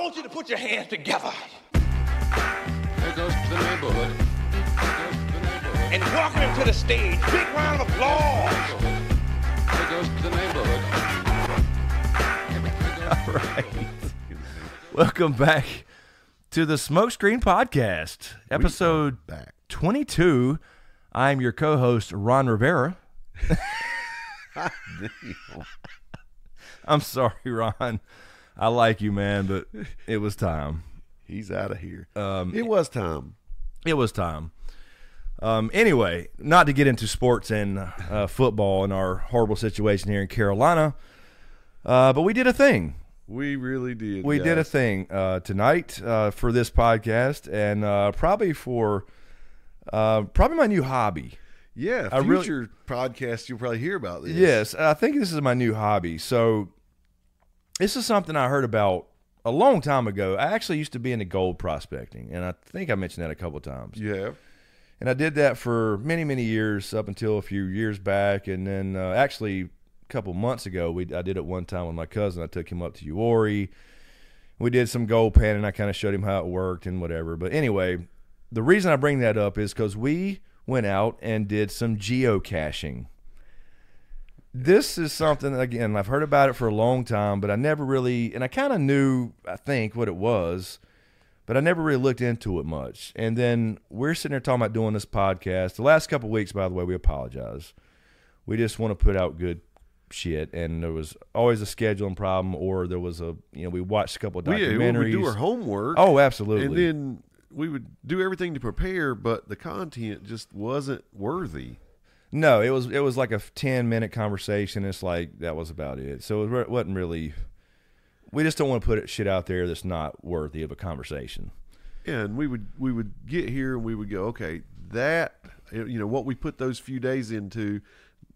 want you to put your hands together There goes to the neighborhood. There goes to the neighborhood. and welcome him to the stage. Big round of applause. Neighborhood. There goes the neighborhood. There goes- right. Welcome back to the Smokescreen Podcast, episode back. 22. I'm your co host, Ron Rivera. I'm sorry, Ron. I like you, man, but it was time. He's out of here. Um, it was time. It was time. Um, anyway, not to get into sports and uh, football and our horrible situation here in Carolina, uh, but we did a thing. We really did. We did a thing uh, tonight uh, for this podcast, and uh, probably for uh, probably my new hobby. Yeah, I really- future podcast you'll probably hear about this. Yes, I think this is my new hobby. So this is something I heard about a long time ago. I actually used to be into gold prospecting, and I think I mentioned that a couple of times. Yeah. And I did that for many, many years up until a few years back, and then uh, actually a couple months ago, we I did it one time with my cousin. I took him up to Uwharrie. We did some gold panning. I kind of showed him how it worked and whatever. But anyway, the reason I bring that up is because we went out and did some geocaching. This is something again I've heard about it for a long time, but I never really and I kind of knew I think what it was, but I never really looked into it much. And then we're sitting there talking about doing this podcast. The last couple of weeks, by the way, we apologize. We just want to put out good shit, and there was always a scheduling problem, or there was a you know we watched a couple of We, uh, we documentaries. would do our homework. oh, absolutely. And then we would do everything to prepare, but the content just wasn't worthy. No, it was it was like a ten minute conversation. It's like that was about it. So it wasn't really. We just don't want to put it shit out there that's not worthy of a conversation. And we would we would get here and we would go, okay, that you know what we put those few days into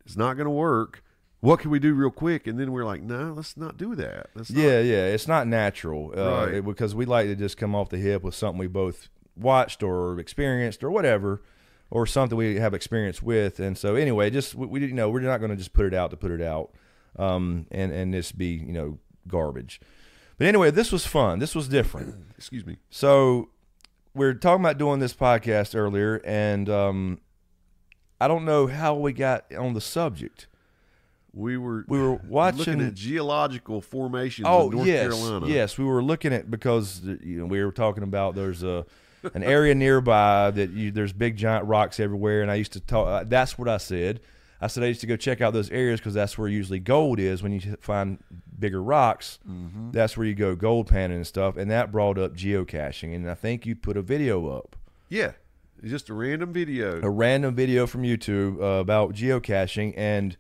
is not going to work. What can we do real quick? And then we're like, no, let's not do that. Not. Yeah, yeah, it's not natural uh, Right. it- because we like to just come off the hip with something we both watched or experienced or whatever, or something we have experience with. And so anyway, just we, we you know we're not going to just put it out to put it out, um, and and this be you know garbage. But anyway, this was fun. This was different. Excuse me. So we are talking about doing this podcast earlier, and um, I don't know how we got on the subject. We were We were watching looking at geological formations Oh in North yes, Carolina. yes. We were looking at because you know we were talking about there's a an area nearby that you, there's big giant rocks everywhere, and I used to talk. Uh, that's what I said. I said I used to go check out those areas because that's where usually gold is when you find bigger rocks. Mm-hmm. That's where you go gold panning and stuff, and that brought up geocaching, and I think you put a video up Yeah. Just a random video. a random video from YouTube uh, about geocaching, and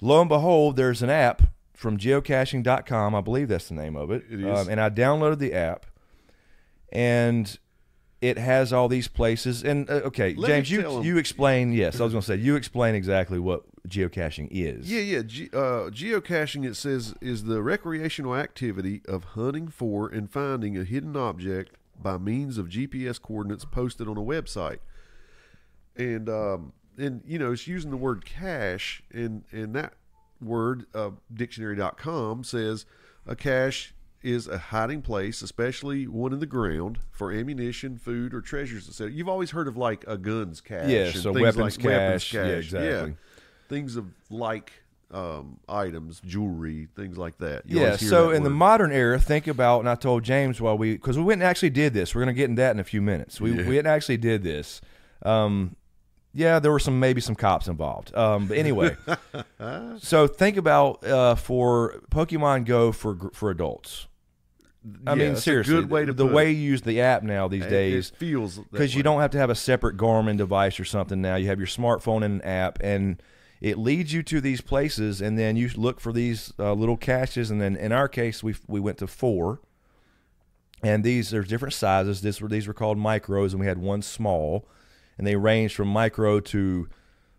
lo and behold, there's an app from geocaching.com. I believe that's the name of it. It is. Um, and I downloaded the app, and it has all these places. And uh, okay, Let James, you 'em. you explain. Yes, I was going to say you explain exactly what geocaching is. Yeah, yeah. Ge- uh, geocaching, it says, is the recreational activity of hunting for and finding a hidden object by means of GPS coordinates posted on a website. And um, and you know, it's using the word cache, and and that word, uh, dictionary.com says a cache is a hiding place, especially one in the ground, for ammunition, food, or treasures. Etc. You've always heard of like a guns cache, yeah, and so things weapons like weapons cache. Yeah, exactly. things of like um, items, jewelry, things like that. You Yeah. So that in the modern era, think about, and I told James while we, because we went and actually did this. We're going to get into that in a few minutes. We Yeah. we went and actually did this. Um, yeah, there were some maybe some cops involved. Um, but anyway, so think about uh, for Pokemon Go for for adults. I Yeah, mean, seriously, good way to the way you use the app now these It- days, it feels because you don't have to have a separate Garmin device or something now. You have your smartphone and an app, and it leads you to these places, and then you look for these uh, little caches. And then in our case, we we went to four, and these there's different sizes. This were these were called micros, and we had one small, and they ranged from micro to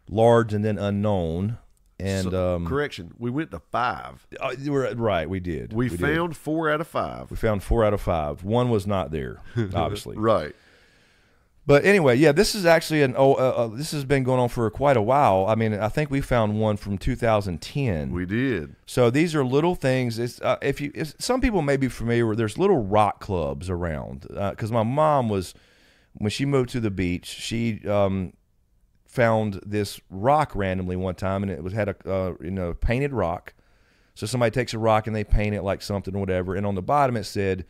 large and then unknown. And So- um, correction, we went to five. uh, right, we did. We, did. found four out of five. we found four out of five. One was not there, obviously. Right. But anyway, yeah, this is actually an oh, uh, uh, this has been going on for quite a while. I mean, I think we found one from 2010. We did. So these are little things. It's uh, if you if some people may be familiar with there's little rock clubs around because my mom was when she moved to the beach she um, found this rock randomly one time and it was had a uh, you know painted rock. So somebody takes a rock and they paint it like something or whatever, and on the bottom it said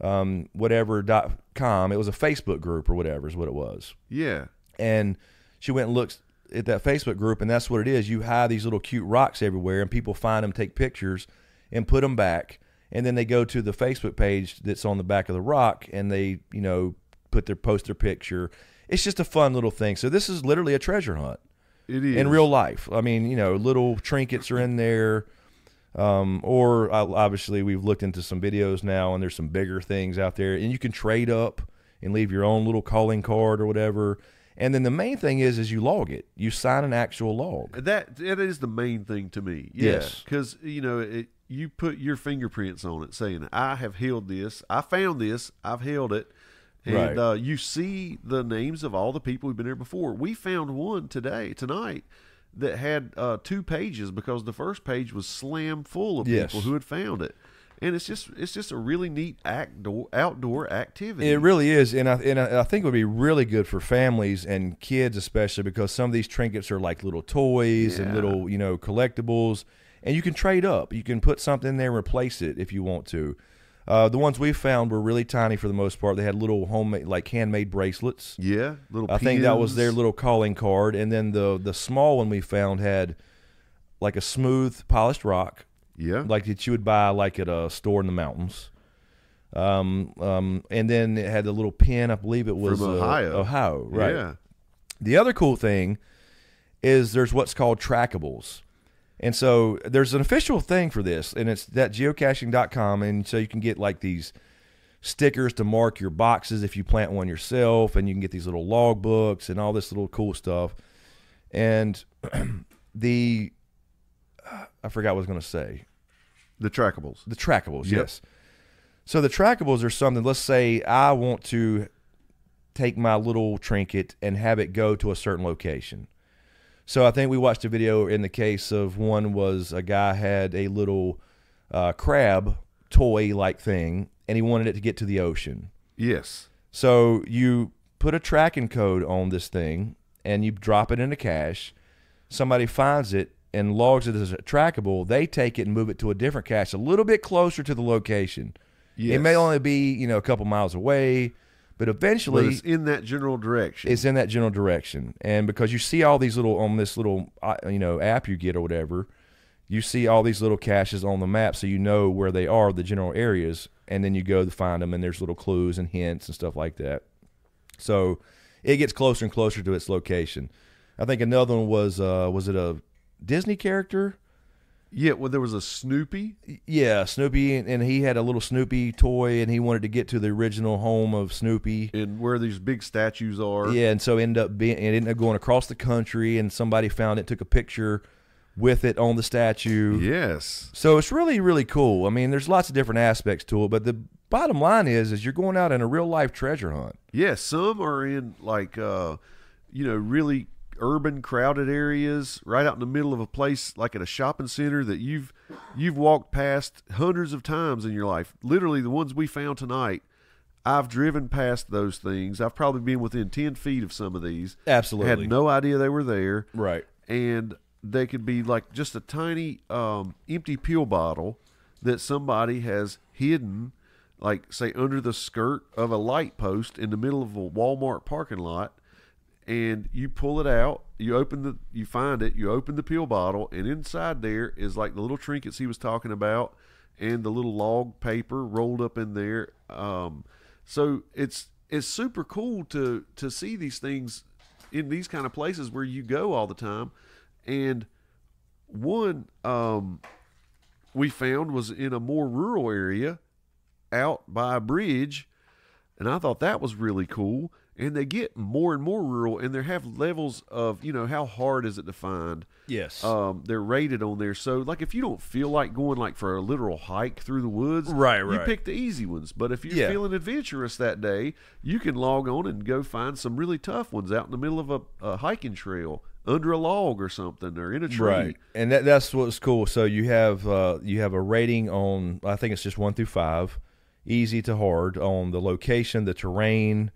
um, whatever dot com. It was a Facebook group or whatever is what it was Yeah. and she went and looked at that Facebook group, and that's what it is. You hide these little cute rocks everywhere, and people find them, take pictures, and put them back, and then they go to the Facebook page that's on the back of the rock, and they, you know, put their post their picture. It's just a fun little thing. So this is literally a treasure hunt It is in real life. I mean, you know, little trinkets are in there. Um, or uh, obviously, we've looked into some videos now, and there's some bigger things out there, and you can trade up and leave your own little calling card or whatever. And then the main thing is, is you log it. You sign an actual log. That that is the main thing to me. Yes. because you know it, you put your fingerprints on it, saying I have held this, I found this, I've held it, and Right. uh, you see the names of all the people who've been here before. We found one today tonight that had uh, two pages because the first page was slam full of Yes. people who had found it, and it's just it's just a really neat outdoor outdoor activity. It really is, and I and I think it would be really good for families and kids, especially because some of these trinkets are like little toys and little you know collectibles, and you can trade up. You can put something in there and replace it if you want to. Uh, the ones we found were really tiny for the most part. They had little homemade, like handmade bracelets. yeah, little. I think that was their little calling card, and then the the small one we found had like a smooth polished rock, Yeah, like that you would buy like at a store in the mountains. Um, um, and then it had the little pin. I believe it was From uh, Ohio. Ohio, right? Yeah, The other cool thing is there's what's called trackables. And so there's an official thing for this, and it's that geocaching.com. And so you can get like these stickers to mark your boxes if you plant one yourself, and you can get these little log books and all this little cool stuff. And the, uh, I forgot what I was going to say. the trackables. The trackables, Yep. yes. So the trackables are something. Let's say I want to take my little trinket and have it go to a certain location. So I think we watched a video in the case of one was a guy had a little uh, crab toy like thing, and he wanted it to get to the ocean. Yes. So you put a tracking code on this thing and you drop it into cache. Somebody finds it and logs it as a trackable. They take it and move it to a different cache a little bit closer to the location. It may only be, you know, a couple miles away, but But eventually it's in that general direction. it's in that general direction. And because you see all these little on this little uh, you know app you get or whatever, you see all these little caches on the map, so you know where they are, the general areas, and then you go to find them, and there's little clues and hints and stuff like that. So it gets closer and closer to its location. I think another one was uh, was it a Disney character? Yeah, well, there was a Snoopy. Yeah, Snoopy, and, and he had a little Snoopy toy, and he wanted to get to the original home of Snoopy. and where these big statues are. Yeah, and so ended up being it ended up going across the country, and somebody found it, took a picture with it on the statue. Yes. So it's really really cool. I mean, there's lots of different aspects to it, but the bottom line is, is you're going out in a real life treasure hunt. Yes, some are in like uh, you know, really urban crowded areas right out in the middle of a place like at a shopping center that you've you've walked past hundreds of times in your life. Literally the ones we found tonight. I've driven past those things. I've probably been within 10 feet of some of these. Absolutely. Had no idea they were there. Right. and they could be like just a tiny um, empty pill bottle that somebody has hidden, like say under the skirt of a light post in the middle of a Walmart parking lot. And you pull it out, you open the, you find it, you open the pill bottle, and inside there is like the little trinkets he was talking about, and the little log paper rolled up in there. Um, so it's it's super cool to to see these things in these kind of places where you go all the time. And one um, we found was in a more rural area out by a bridge. And I thought that was really cool. And they get more and more rural, and they have levels of you know how hard is it to find. Yes. Um, they're rated on there. So like if you don't feel like going like for a literal hike through the woods, Right, you pick the easy ones. But if you're Yeah. feeling adventurous that day, you can log on and go find some really tough ones out in the middle of a, a hiking trail under a log or something or in a tree. Right, and that, that's what's cool. So you have uh, you have a rating on I think it's just one through five, easy to hard on the location, the terrain,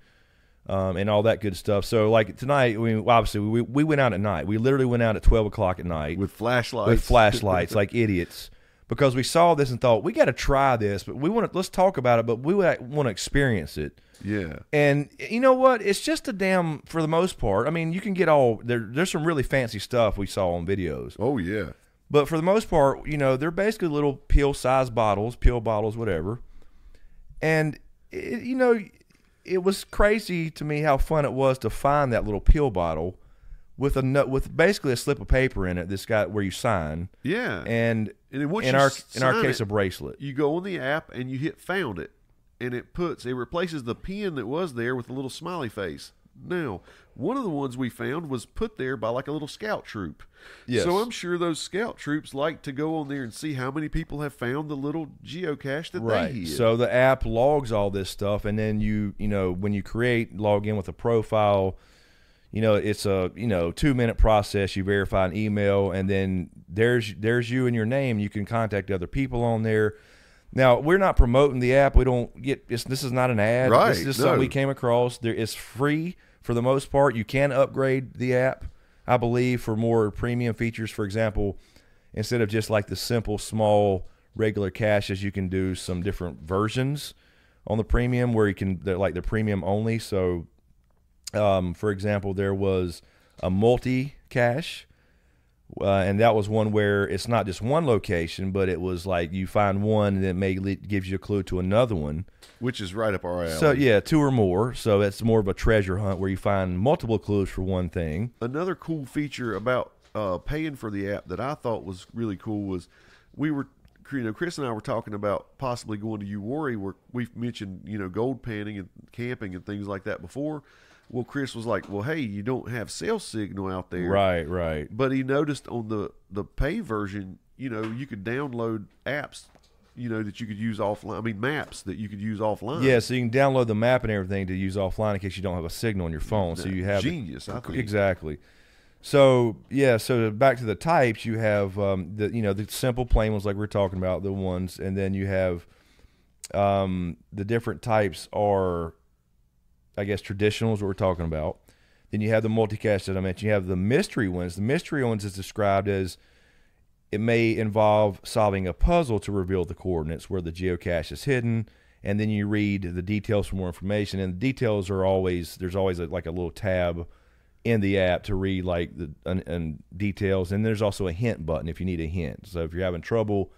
um, and all that good stuff. So like tonight, we obviously we we went out at night. We literally went out at twelve o'clock at night With flashlights. with flashlights like idiots because we saw this and thought we got to try this, but we want to let's talk about it, but we want to experience it. yeah. And you know what? It's just a damn for the most part. I mean, you can get all there. There's some really fancy stuff we saw on videos, Oh yeah. but for the most part, you know, they're basically little pill size bottles, pill bottles, whatever. And it, you know, it was crazy to me how fun it was to find that little pill bottle with a with basically a slip of paper in it. This got where you sign, Yeah. and And in our in our case, it, a bracelet. you go on the app and you hit found it and it puts it replaces the pin that was there with a little smiley face now one of the ones we found was put there by like a little scout troop. Yes. so i'm sure those scout troops like to go on there and see how many people have found the little geocache that they right. hid. So the app logs all this stuff and then you you know when you create log in with a profile you know it's a you know two minute process. You verify an email and then there's there's you and your name. You can contact other people on there now we're not promoting the app. We don't get it's, this is not an ad. Right, this is just no. something we came across. There is free for the most part. You can upgrade the app i believe for more premium features. For example instead of just like the simple small regular caches you can do some different versions on the premium where you can they're like the premium only. So um, for example there was a multi cache uh, and that was one where it's not just one location but it was like you find one and it may lead, gives you a clue to another one. Which is right up our alley. So yeah two or more. So it's more of a treasure hunt where you find multiple clues for one thing. Another cool feature about uh, paying for the app that I thought was really cool was we were you know Chris and I were talking about possibly going to Uwharrie where we've mentioned you know gold panning and camping and things like that before. Well, Chris was like, "Well, hey, you don't have cell signal out there, right right But he noticed on the the pay version, you know, you could download apps, you know, that you could use offline. I mean, maps that you could use offline. yeah so you can download the map and everything to use offline in case you don't have a signal on your phone so you have genius. I think Exactly. So yeah, so back to the types, you have um, the you know the simple plain ones like we are talking about, the ones, and then you have um, the different types are, I guess, traditionals. What we're talking about. Then you have the multi cache that I mentioned. You have the mystery ones. The mystery ones is described as it may involve solving a puzzle to reveal the coordinates where the geocache is hidden, and then you read the details for more information. And the details are always there's always a, like a little tab in the app to read like the and, and details, and there's also a hint button if you need a hint. So if you're having trouble,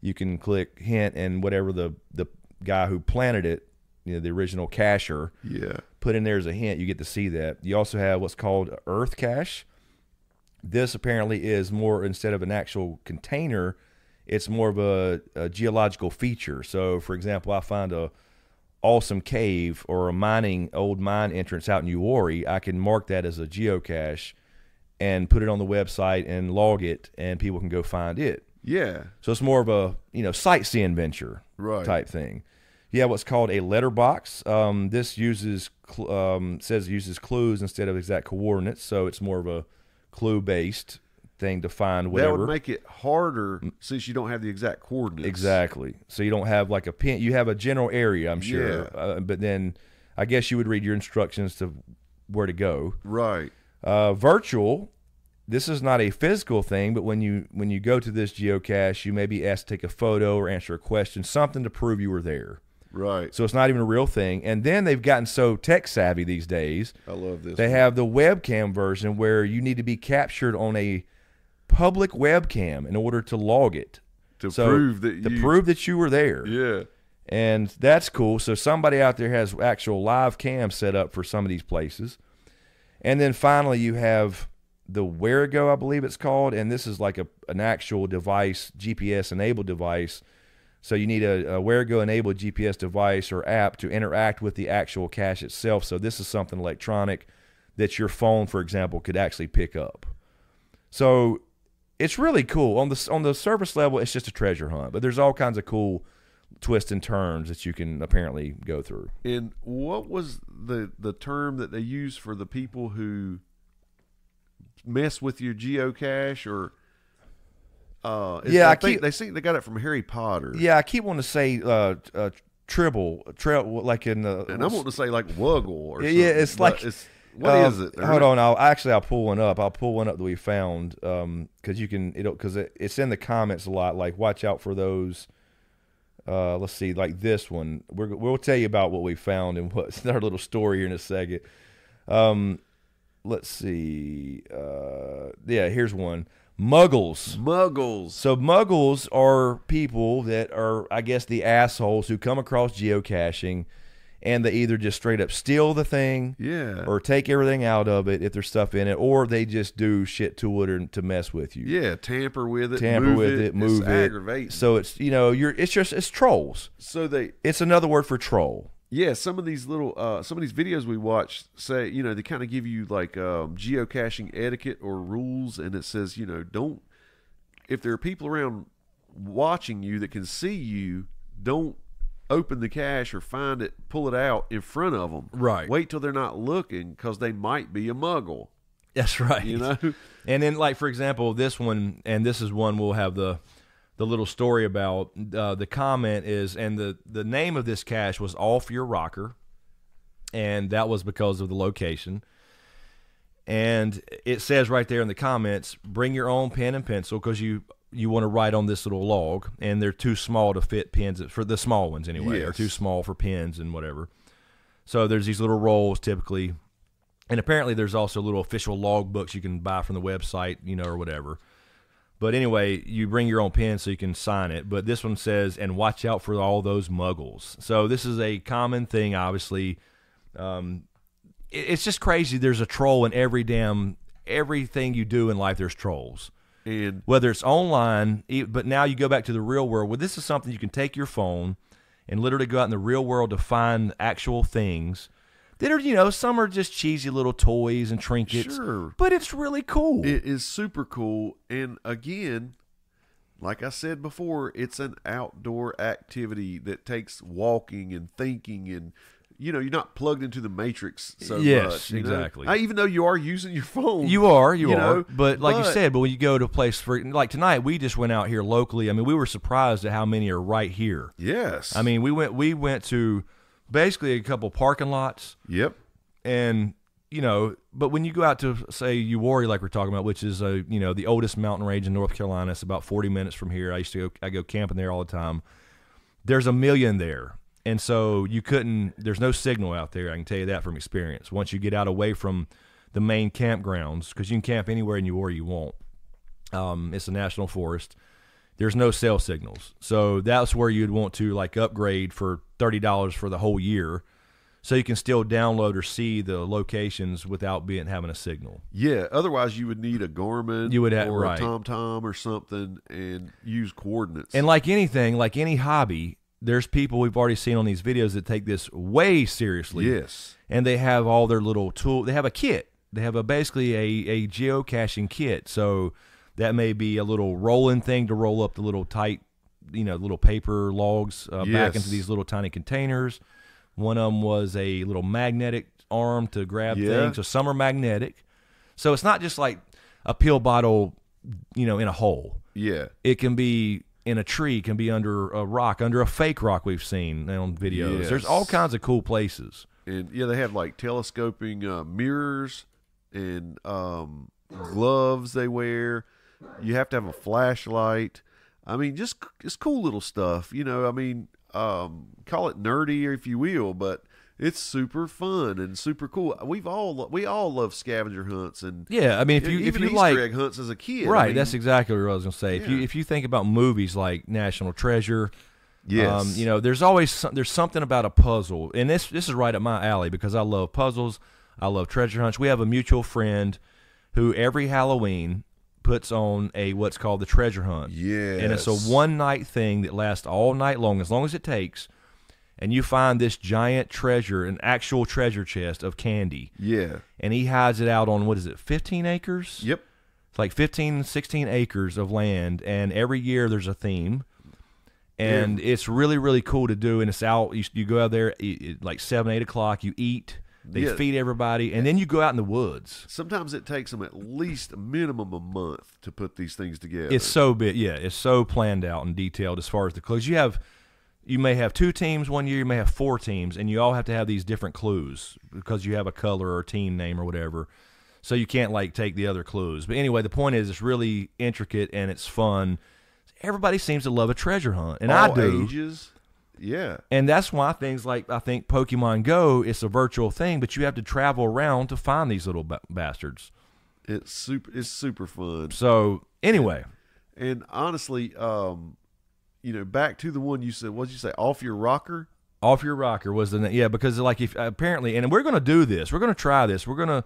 you can click hint, and whatever the the guy who planted it, you know, the original cacher, yeah, put in there as a hint. You get to see that. You also have what's called Earth Cache. This apparently is more instead of an actual container, it's more of a, a geological feature. So, for example, I find a awesome cave or a mining old mine entrance out in Uwharrie, I can mark that as a geocache and put it on the website and log it, and people can go find it. yeah, So it's more of a you know sightseeing venture Right. type thing. You have what's called a letterbox. Um, this uses um, says uses clues instead of exact coordinates, so it's more of a clue based thing to find whatever. that would make it harder since you don't have the exact coordinates. exactly. So you don't have like a pin. You have a general area, I'm sure, Yeah. uh, but then I guess you would read your instructions to where to go. Right. Uh, virtual. This is not a physical thing, but when you when you go to this geocache, you may be asked to take a photo or answer a question, something to prove you were there. Right. So it's not even a real thing. And then they've gotten so tech savvy these days. I love this. They one. have the webcam version where you need to be captured on a public webcam in order to log it. To So, prove that to you- prove that you were there. Yeah. And that's cool. So somebody out there has actual live cam set up for some of these places. And then finally you have the Wherigo, I believe it's called, and this is like a an actual device, GPS enabled device So you need a, a Wherigo enabled GPS device or app to interact with the actual cache itself. So this is something electronic that your phone, for example, could actually pick up. So it's really cool on the on the surface level. It's just a treasure hunt, but there's all kinds of cool twists and turns that you can apparently go through. And what was the the term that they use for the people who mess with your geocache or? Uh, Yeah, I think keep- they think they got it from Harry Potter. Yeah, I keep wanting to say uh, uh, tribble, trail, like in the. and I want to say like Wuggle or Yeah, something, it's like- it's, what is Um, it? Hold on, I'll actually I'll pull one up. I'll pull one up that we found because you can it'll because it, it's in the comments a lot. Like watch out for those. Uh, let's see, like this one. We're, we'll tell you about what we found and what's our little story here in a second. Um, let's see. Uh, yeah, here's one. Muggles. Muggles. So muggles are people that are, I guess, the assholes who come across geocaching, and they either just straight up steal the thing, Yeah. or take everything out of it if there's stuff in it, or they just do shit to it or to mess with you. Yeah, tamper with it, Tamper move with it, it, move it's it. aggravating. So it's you know you're it's just it's trolls. So they, It's another word for troll. Yeah, some of these little, uh, some of these videos we watch say, you know, they kind of give you like um, geocaching etiquette or rules, and it says, you know, don't if there are people around watching you that can see you, don't open the cache or find it, pull it out in front of them. Right. Wait till they're not looking because they might be a muggle. That's right. You know. And then, like for example, this one, and this is one we'll have the the little story about. Uh, the comment is, and the the name of this cache was off your rocker, and that was because of the location. And it says right there in the comments, bring your own pen and pencil because you you want to write on this little log, and they're too small to fit pens for the small ones anyway, or Yes. too small for pens and whatever. So there's these little rolls typically and apparently, there's also little official log books you can buy from the website, you know, or whatever. But anyway, you bring your own pen so you can sign it. But this one says, and watch out for all those muggles. So this is a common thing, obviously. Um, it- it's just crazy. There's a troll in every damn everything you do in life. There's trolls And whether it's online, but now you go back to the real world. Well, this is something you can take your phone and literally go out in the real world to find actual things that are, you know, some are just cheesy little toys and trinkets, Sure. but it's really cool. It is super cool. And again, like I said before, it's an outdoor activity that takes walking and thinking and you know, you're not plugged into the matrix so Yes, much. know? exactly. I, even though you are using your phone. You are, you, you are. know, but like you said, but when you go to a place for like tonight, we just went out here locally. I mean, we were surprised at how many are right here. Yes. I mean, we went we went to basically a couple parking lots. Yep. and you know but when you go out to say Uwharrie like we're talking about which is a you know the oldest mountain range in North Carolina it's about 40 minutes from here. I used to go I go camping there all the time. There's a million there. And so you couldn't there's no signal out there I can tell you that from experience once you get out away from the main campgrounds because you can camp anywhere in Uwharrie you want. Um, it's a national forest there's no cell signals so that's where you'd want to like upgrade for $30 for the whole year so you can still download or see the locations without being having a signal. Yeah. Otherwise, you would need a Garmin You would have- or right. a TomTom or something and use coordinates. And like anything, like any hobby, there's people we've already seen on these videos that take this way seriously. yes. And they have all their little tool. They have a kit. They have a basically a, a geocaching kit. So that may be a little rolling thing to roll up the little tight, you know, little paper logs uh, back into these little tiny containers. One of them was a little magnetic arm to grab Yeah. things. So some are magnetic. So it's not just like a pill bottle, you know, in a hole. Yeah. It can be in a tree, it can be under a rock, under a fake rock we've seen on videos. There's all kinds of cool places. and yeah, they have like telescoping uh, mirrors and um, gloves they wear. You have to have a flashlight. I mean, just it's cool little stuff. You know, I mean, um, call it nerdy if you will, but it's super fun and super cool. We've all we all love scavenger hunts and Yeah, I mean, if you if you Easter like egg hunts as a kid. I Right, mean, that's exactly what I was gonna say. If you if you think about movies like National Treasure, Yes. um, you know, there's always some, there's something about a puzzle, and this this is right up my alley because I love puzzles. I love treasure hunts. We have a mutual friend who every Halloween puts on a what's called the treasure hunt. Yeah. And it's a one night thing that lasts all night long, as long as it takes. And you find this giant treasure, an actual treasure chest of candy, Yeah. and he hides it out on what is it, 15 acres? Yep. It's like 15, 16 acres of land, and every year there's a theme. And it's really, really cool to do. And it's out, you, you go out there e- e- like 7, 8 o'clock, you eat, they Yeah. feed everybody, and then you go out in the woods. Sometimes it takes them at least a minimum a month to put these things together. It's so big, yeah. It's so planned out and detailed as far as the clues. You have, you may have two teams one year, you may have four teams, and you all have to have these different clues because you have a color or team name or whatever. So you can't like take the other clues. But anyway, the point is, it's really intricate and it's fun. Everybody seems to love a treasure hunt, and All I do. ages. Yeah. And that's why things like I think Pokemon Go is a virtual thing, but you have to travel around to find these little ba- bastards. It's super it's super fun. So anyway, And honestly, um, you know, back to the one you said, what did you say, off your rocker? off your rocker was the na- yeah because like if apparently and we're going to do this we're going to try this we're going to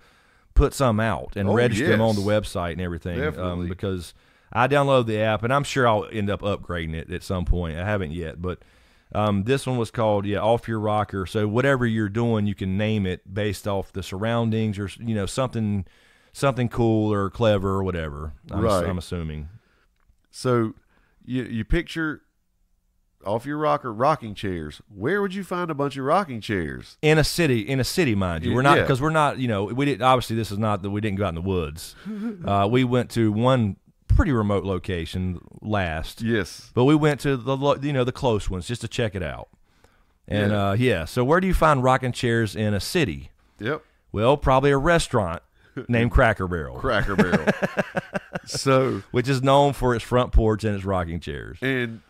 put some out and Oh, register them on the website and everything um, Definitely. because i download the app and i'm sure i'll end up upgrading it at some point i haven't yet but um, this one was called yeah off your rocker so whatever you're doing you can name it based off the surroundings or you know something something cool or clever or whatever i'm, Right. I'm assuming So you you picture off your rocker rocking chairs. Where would you find a bunch of rocking chairs? in a city in a city mind you we're not yeah. because we're not you know we didn't obviously this is not that we didn't go out in the woods uh, we went to one pretty remote location last Yes. but we went to the you know the close ones just to check it out and Yeah. uh, yeah so where do you find rocking chairs in a city Yep. well probably a restaurant named cracker barrel Cracker Barrel. so which is known for its front porch and its rocking chairs and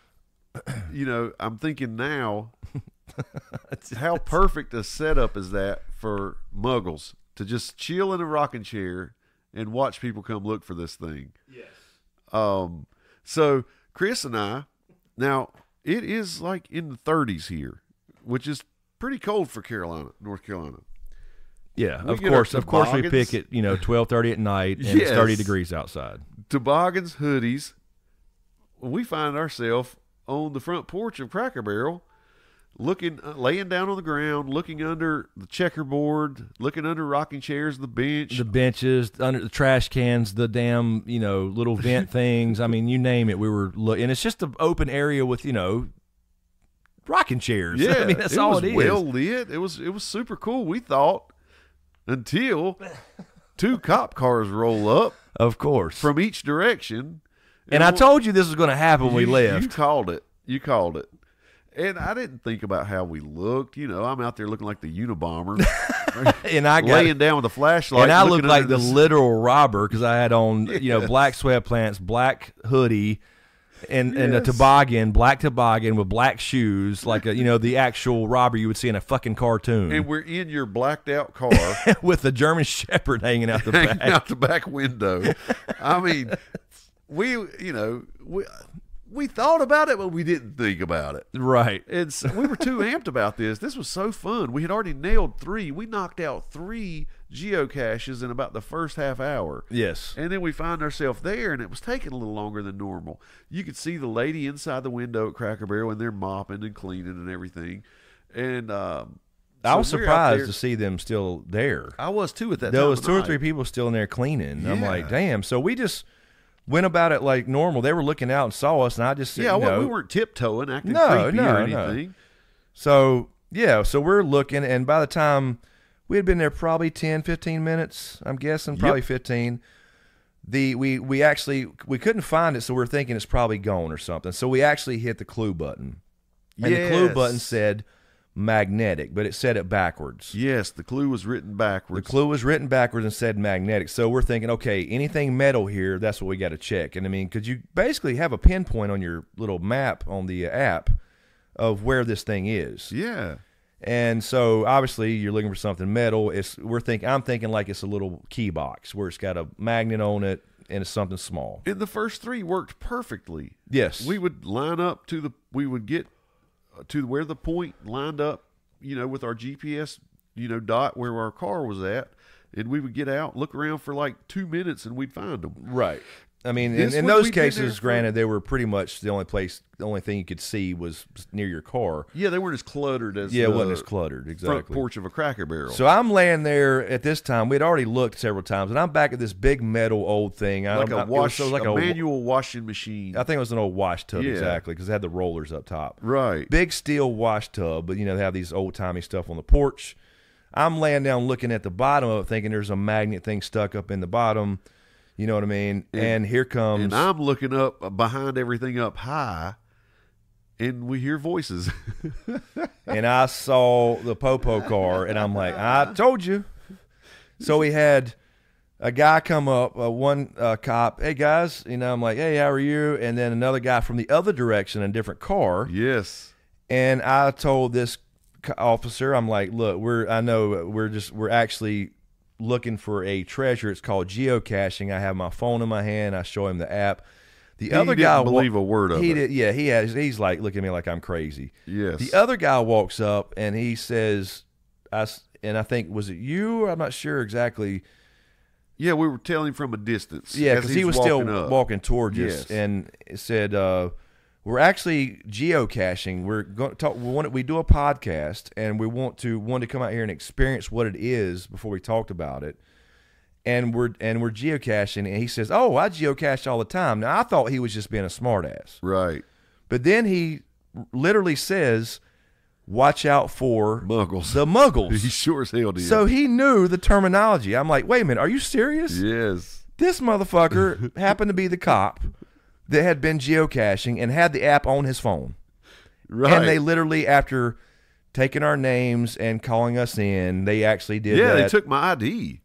you know, I'm thinking now how perfect a setup is that for muggles to just chill in a rocking chair and watch people come look for this thing. Yes. Um so Chris and I now it is like in the 30s here, which is pretty cold for Carolina, North Carolina. yeah We of course of course we pick it you know 12:30 at night and it's 30 degrees outside toboggans, hoodies. We find ourselves on the front porch of Cracker Barrel, looking, uh, laying down on the ground, looking under the checkerboard, looking under rocking chairs, the bench. the benches, under the trash cans, the damn you know little vent things. I mean, you name it. We were look, and it's just an open area with you know rocking chairs. yeah, I mean that's it all was it is. well lit. It was it was super cool. We thought until two cop cars roll up of course. from each direction, and I told you this was going to happen when we left. You called it. You called it. And I didn't think about how we looked. You know, I'm out there looking like the Unabomber, and I got laying down with a flashlight. and I looked like the literal robber because I had on you know black sweatpants, black hoodie. And, and a toboggan, black toboggan with black shoes, like a you know the actual robber you would see in a fucking cartoon, And we're in your blacked out car, with a German Shepherd hanging out the hanging back. out the back window. I mean, we, you know, we we thought about it, but we didn't think about it. Right. It's we were too amped about this. This was so fun. We had already nailed three. We knocked out three geocaches in about the first half hour. Yes. And then we find ourselves there, and it was taking a little longer than normal. You could see the lady inside the window at Cracker Barrel, and they're mopping and cleaning and everything. And um, I was surprised there- to see them still there. I was too at that There time. was two or three people still in there cleaning. I'm like, damn. So we just went about it like normal. They were looking out and saw us, and I just said, Yeah, well, know, we weren't tiptoeing, acting No, creepy no, or no. anything. So yeah, so we're looking, and by the time we had been there, probably 10, 15 minutes. I'm guessing probably Yep. fifteen. The we we actually we couldn't find it, so we're thinking it's probably gone or something. So we actually hit the clue button, and the clue button said magnetic, but it said it backwards. Yes, the clue was written backwards. The clue was written backwards and said magnetic. So we're thinking, okay, anything metal here, that's what we got to check. And I mean, because you basically have a pinpoint on your little map on the uh, app of where this thing is. yeah. And so obviously you're looking for something metal. It's we're thinking I'm thinking like it's a little key box where it's got a magnet on it and it's something small. And the first three worked perfectly. Yes. we would line up to the we would get to where the point lined up you know with our gps you know dot where our car was at and we would get out look around for like two minutes and we'd find them right. I mean, in, in those we've been there cases, granted, they were pretty much the only place, the only thing you could see was near your car. Yeah, they weren't as cluttered as Yeah, it the wasn't as cluttered. Exactly. front porch of a Cracker Barrel. So I'm laying there at this time. We'd already looked several times, and I'm back at this big metal old thing. Like don't- a it was- wash, was like a, a, manual washing machine. I think it was an old wash tub Yeah. exactly because it had the rollers up top. right. Big steel wash tub, but you know they have these old timey stuff on the porch. I'm laying down looking at the bottom of it, thinking there's a magnet thing stuck up in the bottom. You know what I mean? And, here comes And I'm looking up behind everything up high, and we hear voices. and I saw the Popo car, and I'm like, I told you. So we had a guy come up, uh, one uh, cop, hey guys, you know, I'm like, hey, how are you? And then another guy from the other direction, a different car, yes. and I told this officer, I'm like, look, we're, I know we're just, we're actually looking for a treasure. It's called geocaching. I have my phone in my hand. I show him the app. The He other guy believe a word of he it. Did, yeah, he has. He's like looking at me like I'm crazy. Yes. The other guy walks up and he says, "I," and I think was it you? I'm not sure exactly. Yeah, we were telling from a distance. Yeah, because he was still walking up. walking towards Yes. us, and said, uh, "We're actually geocaching. We're going to talk. We want. We do a podcast, and we want to want to come out here and experience what it is before we talked about it." And we're and we're geocaching, and he says, "Oh, I geocache all the time." Now I thought he was just being a smartass, Right. but then he literally says, "Watch out for Muggles. the muggles." He sure as hell did. So he knew the terminology. I'm like, wait a minute, are you serious? yes. This motherfucker happened to be the cop that had been geocaching and had the app on his phone. Right. And they literally, after taking our names and calling us in, they actually did yeah, that. they took my ID.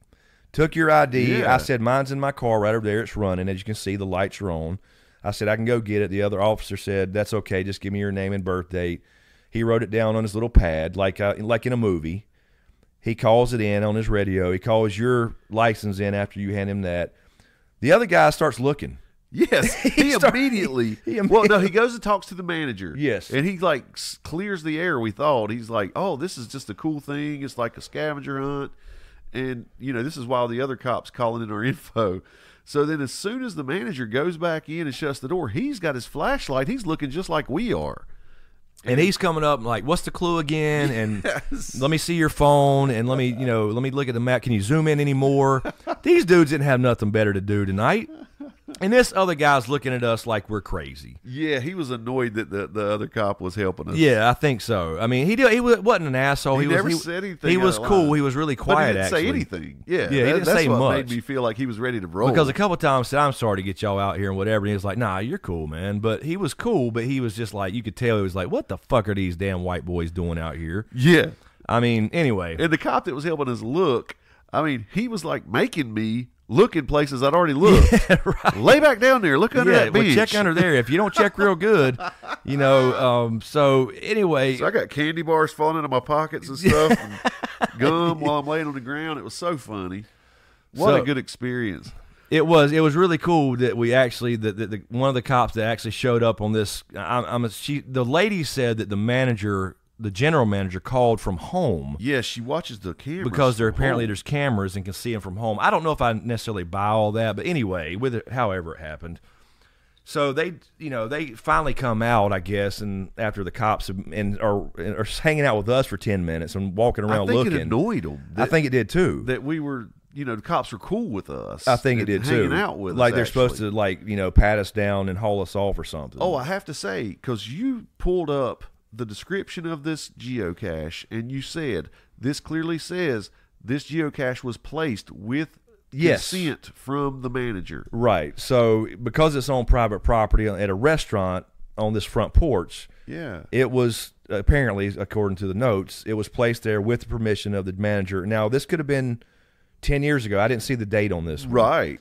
Took your ID. Yeah. I said, mine's in my car right over there. It's running. As you can see, the lights are on. I said, I can go get it. The other officer said, that's okay. Just give me your name and birth date. He wrote it down on his little pad, like uh, like in a movie. He calls it in on his radio. He calls your license in after you hand him that. The other guy starts looking. Yes, he, started- immediately. he well, no, he goes and talks to the manager. Yes. and he like s- clears the air. We thought he's like, "Oh, this is just a cool thing. It's like a scavenger hunt," and you know, this is while the other cops calling in our info. So then, as soon as the manager goes back in and shuts the door, he's got his flashlight. He's looking just like we are. And he's coming up like, "What's the clue again?" And let me see your phone, and let me, you know, let me look at the map. Can you zoom in anymore? These dudes didn't have nothing better to do tonight, and this other guy's looking at us like we're crazy. Yeah, he was annoyed that the, the other cop was helping us. Yeah, I think so. I mean, he did, he wasn't an asshole. He, He, never was, said anything. He was cool. line. He was really But quiet. he didn't actually. say anything. Yeah, Yeah, he didn't that's say what much. made me feel like he was ready to roll. Because a couple times said, "I'm sorry to get y'all out here and whatever," and he was like, "Nah, you're cool, man." But he was cool, but he was just like you could tell he was like, "What the fuck are these damn white boys doing out here?" yeah, I mean, anyway, And the cop that was helping us look, I mean, he was like making me look in places I'd already looked. Lay back down there. Look under yeah, that well, bench. check under there. If you don't check real good, you know. Um, so anyway, So I got candy bars falling into my pockets and stuff, and gum while I'm laying on the ground. It was so funny. What So- a good experience. It was it was really cool that we actually that the, the, one of the cops that actually showed up on this. I'm, I'm a, she the lady said that the manager, the general manager, called from home Yeah, she watches the camera because there apparently oh. there's cameras and can see him from home. I don't know if I necessarily buy all that, but anyway, with it, however it happened. So they, you know, they finally come out, I guess, and after the cops have- and are are hanging out with us for ten minutes and walking I around think looking. it annoyed them. I think it did too. that we were, you know, the cops were cool with us. I think it did too. Hanging out with like us, they're supposed to like you know pat us down and haul us off or something. Oh, I have to say, because you pulled up the description of this geocache and you said this clearly says this geocache was placed with Yes. consent from the manager. right. So because it's on private property at a restaurant on this front porch, Yeah. it was apparently according to the notes, it was placed there with the permission of the manager. Now this could have been ten years ago. I didn't see the date on this. one. Right.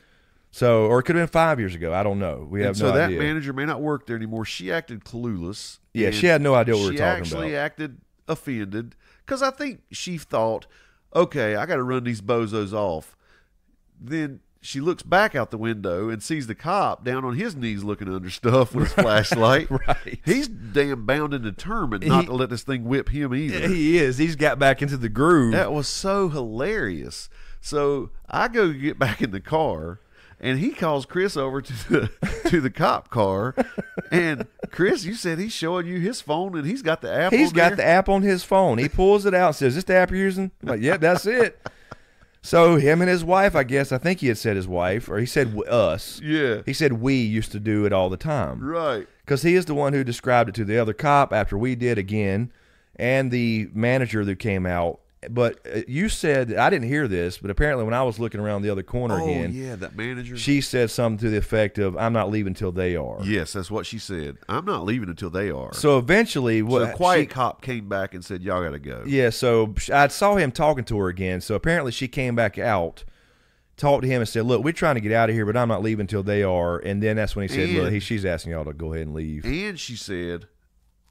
So or it could have been five years ago. I don't know. We have And so no that idea. manager may not work there anymore. She acted clueless. Yeah, she had no idea what we were talking about. she actually acted offended because I think she thought, okay, I got to run these bozos off. Then she looks back out the window and sees the cop down on his knees looking under stuff with his flashlight. right. He's damn bound and determined not He- to let this thing whip him either. he is. He's got back into the groove. That was so hilarious. So I go get back in the car, and he calls Chris over to the to the cop car, and Chris, you said he's showing you his phone, and he's got the app. He's on got there? the app on his phone. He pulls it out and says, "Is "This the app you're using?" I'm like, "Yep, that's it." So him and his wife, I guess, I think he had said his wife, or he said us. Yeah. He said we used to do it all the time right. because he is the one who described it to the other cop after we did again, and the manager that came out. But uh, you said I didn't hear this, but apparently when I was looking around the other corner Oh again, yeah, that manager. she said something to the effect of, "I'm not leaving till they are." yes, that's what she said. I'm not leaving until they are. So eventually, So what the quiet she- cop came back and said, "Y'all got to go." Yeah, so I saw him talking to her again. So apparently she came back out, talked to him, and said, "Look, we're trying to get out of here, but I'm not leaving until they are." And then that's when he said, "Look, he, she's asking y'all to go ahead and leave." And she said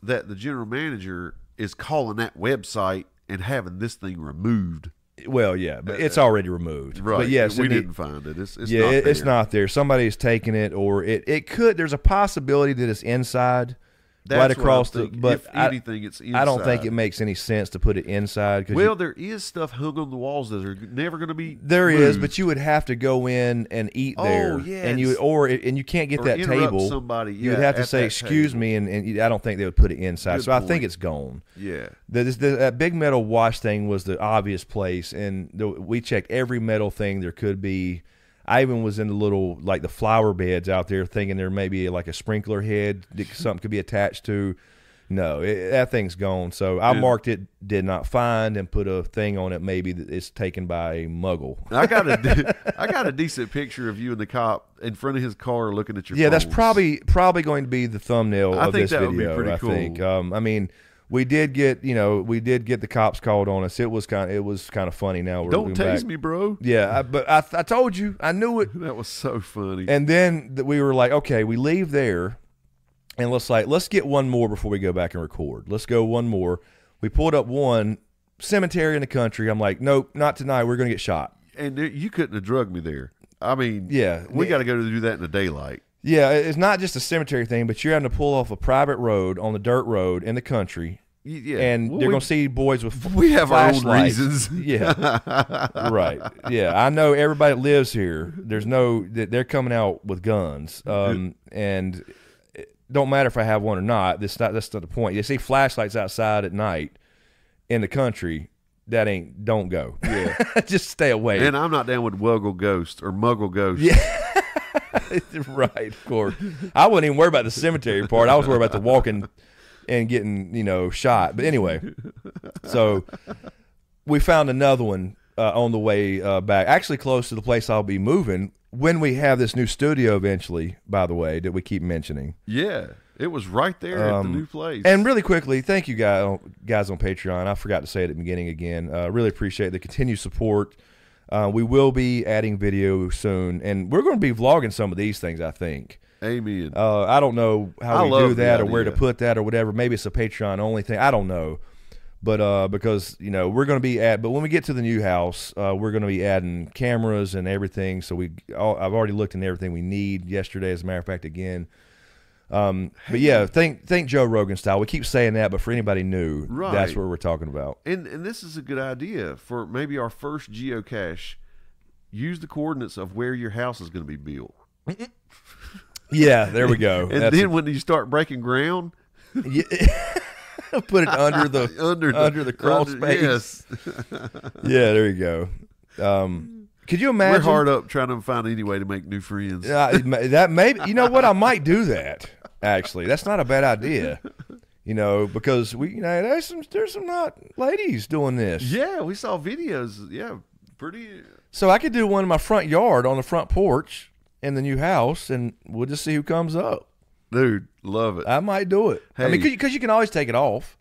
that the general manager is calling that website and having this thing removed. Well, yeah, but it's uh, already removed. Right. But yes, we it didn't find it. It's, it's yeah, not it, it's there. not there. Somebody's taken it, or it, it could. There's a possibility that it's inside, That's right across the. But If I, anything, it's I don't think it makes any sense to put it inside. Well, you- there is stuff hung on the walls that are never going to be. There is, moved. but you would have to go in and eat Oh, there, yes. and you or and you can't get Or that table. somebody, you would have to say, "Excuse table." me," and, and I don't think they would put it inside. Good so I think it's gone. yeah. The, the, that big metal wash thing was the obvious place, and the, we checked every metal thing there could be. I even was in the little like the flower beds out there, thinking there may be like a sprinkler head that something could be attached to. No, it, that thing's gone. So I marked it, did not find, and put a thing on it. Maybe that it's taken by a muggle. I got a, de- I got a decent picture of you and the cop in front of his car looking at your. Yeah, that's probably probably going to be the thumbnail I of think this that would be video. pretty I cool. think. Um, I mean, we did get you know we did get the cops called on us. It was kind it was kind of funny. Now we're Don't tase back. me, bro. Yeah, I, but I, I told you, I knew it. That was so funny. And then th- we were like, okay, we leave there, and let's like let's get one more before we go back and record. Let's go one more. We pulled up one cemetery in the country. I'm like, nope, not tonight. We're gonna get shot. and there, you couldn't have drugged me there. I mean, Yeah. we got to go to do that in the daylight. Yeah, it's not just a cemetery thing, but you're having to pull off a private road on the dirt road in the country. Yeah, and Well, they're we- gonna see boys with we have our own reasons. Yeah, right. Yeah, I know everybody that lives here. There's no that they're coming out with guns, um, and it don't matter if I have one or not. That's not that's not the point. You see flashlights outside at night in the country. That ain't don't go. Yeah, just stay away. And I'm not down with Wuggle Ghost or Muggle Ghost. Yeah. right, of course. I wasn't even worried about the cemetery part. I was worried about the walking and getting, you know, shot. But anyway, so we found another one uh, on the way uh, back, actually close to the place I'll be moving when we have this new studio eventually. By the way, that we keep mentioning. Yeah, it was right there at the new place. Um, And really quickly, thank you guys, guys on Patreon. I forgot to say it at the beginning again. Uh, really appreciate the continued support. Uh, we will be adding video soon, and we're going to be vlogging some of these things. I think. Amen. Uh, I don't know how I we do that or where to put that or whatever. Maybe it's a Patreon only thing. I don't know. But uh, because you know we're going to be at, but when we get to the new house, uh, we're going to be adding cameras and everything. So we, all, I've already looked in everything we need yesterday. As a matter of fact, again. Um, but yeah, think think Joe Rogan style. We keep saying that, but for anybody new, that's Right. what we're talking about. and and this is a good idea for maybe our first geocache. Use the coordinates of where your house is going to be built, Yeah, there we go. and That's then when you start breaking ground, Yeah. put it under the under the, under the crawl under- space. Yes, Yeah, there you go. Um, could you imagine? we're hard up trying to find any way to make new friends. Uh, may- that maybe you know what I might do that. Actually, that's not a bad idea. You know, because we you know there's some there's some not ladies doing this. Yeah, we saw videos. Yeah, pretty. So I could do one in my front yard on the front porch in the new house, and we'll just see who comes up. Dude, love it. I might do it. I mean, because you can always take it off,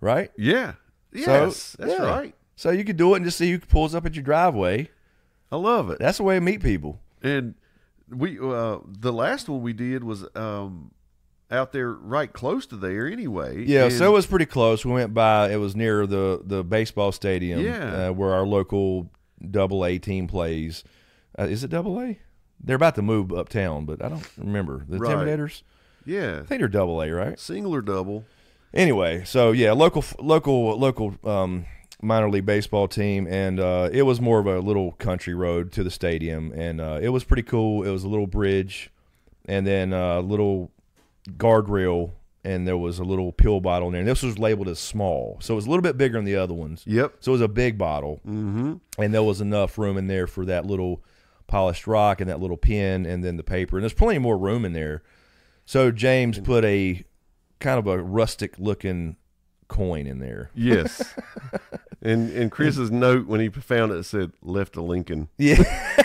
right? yeah. Yes, that's yeah. right. So you could do it and just see who pulls up at your driveway. I love it. That's the way to meet people. And we uh the last one we did was um out there right close to there anyway. Yeah, And- so it was pretty close. We went by. It was near the the baseball stadium. Yeah. uh, where our local Double A team plays. Uh, is it Double A? They're about to move uptown, but I don't remember the Right. Intimidators. yeah, I think they're Double A, right? single or double. Anyway, so yeah, local, local, local um, minor league baseball team, and uh, it was more of a little country road to the stadium, and uh, it was pretty cool. It was a little bridge, and then a little guardrail, and there was a little pill bottle in there. And this was labeled as small, so it was a little bit bigger than the other ones. Yep. So it was a big bottle, mm-hmm. and there was enough room in there for that little polished rock and that little pen, and then the paper. And there's plenty more room in there. So James put a kind of a rustic looking coin in there. Yes. and and Chris's note when he found it said left a Lincoln. Yeah.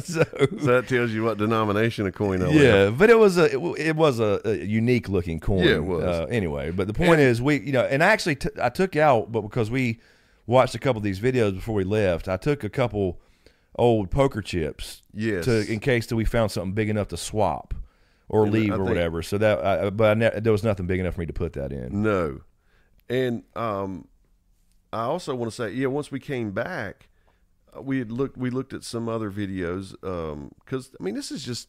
so, So that tells you what denomination a coin I left. yeah, but it was a it, it was a, a unique looking coin. Yeah, it was. Uh, anyway, but the point is, we you know, and I actually t- I took out, but because we watched a couple of these videos before we left, I took a couple old poker chips. Yes. To in case that we found something big enough to swap or And leave or think- whatever. So that, I, but I ne- there was nothing big enough for me to put that in. No. And um I also want to say, yeah, once we came back, uh, we had looked we looked at some other videos um cuz I mean this is just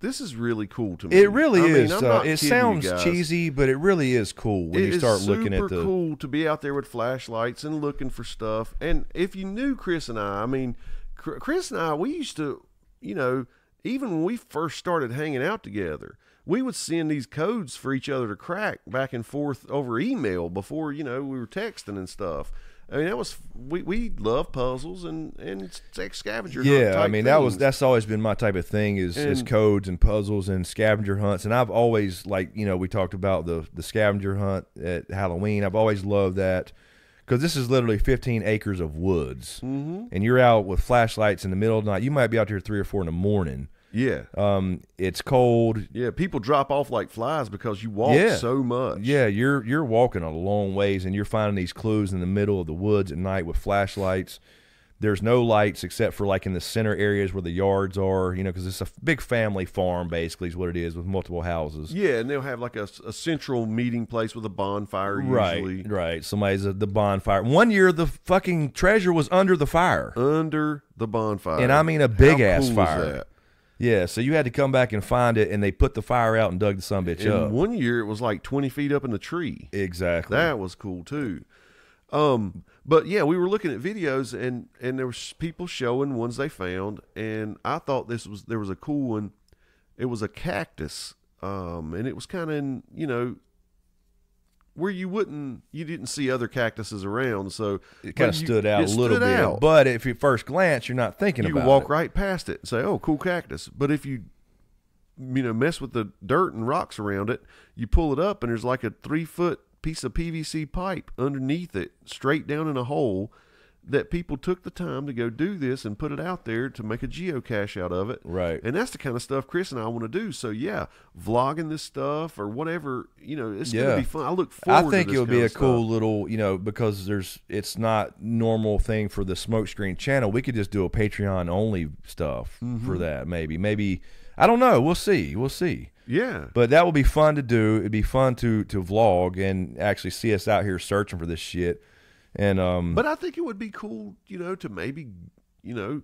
this is really cool to me. It really I is. I'm uh, it sounds cheesy, but it really is cool when It you start looking at super the. cool to be out there with flashlights and looking for stuff. And if you knew Chris and I, I mean, Chris and I, we used to, you know, even when we first started hanging out together, we would send these codes for each other to crack back and forth over email before, you know, we were texting and stuff. I mean, that was we, we love puzzles and and scavenger. hunt Yeah, I mean that was that's always been my type of thing is is codes and puzzles and scavenger hunts, and I've always like you know we talked about the the scavenger hunt at Halloween. I've always loved that because this is literally 15 acres of woods, mm-hmm. and you're out with flashlights in the middle of the night. You might be out there three or four in the morning. Yeah. Um, it's cold. yeah, people drop off like flies because you walk Yeah. so much. Yeah, you're you're walking a long ways, and you're finding these clues in the middle of the woods at night with flashlights. There's no lights except for like in the center areas where the yards are, you know, because it's a big family farm basically is what it is with multiple houses. Yeah, and they'll have like a, a central meeting place with a bonfire usually Right, right. Somebody's at the bonfire. One year, the fucking treasure was under the fire. under the bonfire. And I mean a big How ass cool fire. Yeah, so you had to come back and find it, and they put the fire out and dug the sun bitch And up. one year it was like twenty feet up in the tree. exactly. That was cool too. Um, but yeah, we were looking at videos and and there was people showing ones they found, and I thought this was there was a cool one. It was a cactus, um, and it was kind of in you know where you wouldn't you didn't see other cactuses around, so it kind of stood out a little bit. out. But if you first glance, you're not thinking you about walk it. right past it and say, "Oh, cool cactus." But if you you know mess with the dirt and rocks around it, you pull it up and there's like a three foot piece of PVC pipe underneath it, straight down in a hole. That people took the time to go do this and put it out there to make a geocache out of it. Right. And that's the kind of stuff Chris and I want to do. So yeah, vlogging this stuff or whatever, you know, it's Yeah. gonna be fun. I look forward. I think it'll be a of cool little, you know, because there's it's not normal thing for the smokescreen channel. We could just do a Patreon only stuff Mm-hmm. for that. Maybe, maybe I don't know. We'll see. We'll see. Yeah. But that would be fun to do. It'd be fun to to vlog and actually see us out here searching for this shit. And um, But I think it would be cool, you know, to maybe, you know,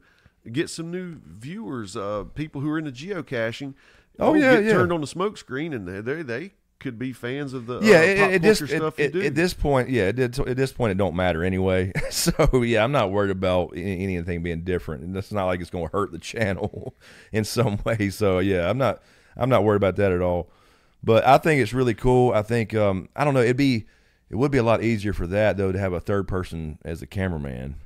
get some new viewers, uh, people who are into geocaching. Oh, yeah, get yeah. turned on the smoke screen, and they they, they could be fans of the yeah, uh, it, this, culture it- stuff it- you do. at this point, yeah, it did, at this point, it don't matter anyway. so yeah, I'm not worried about anything being different, and it's not like it's going to hurt the channel in some way. So yeah, I'm not, I'm not worried about that at all. But I think it's really cool. I think, um, I don't know, it'd be, it would be a lot easier for that though to have a third person as a cameraman.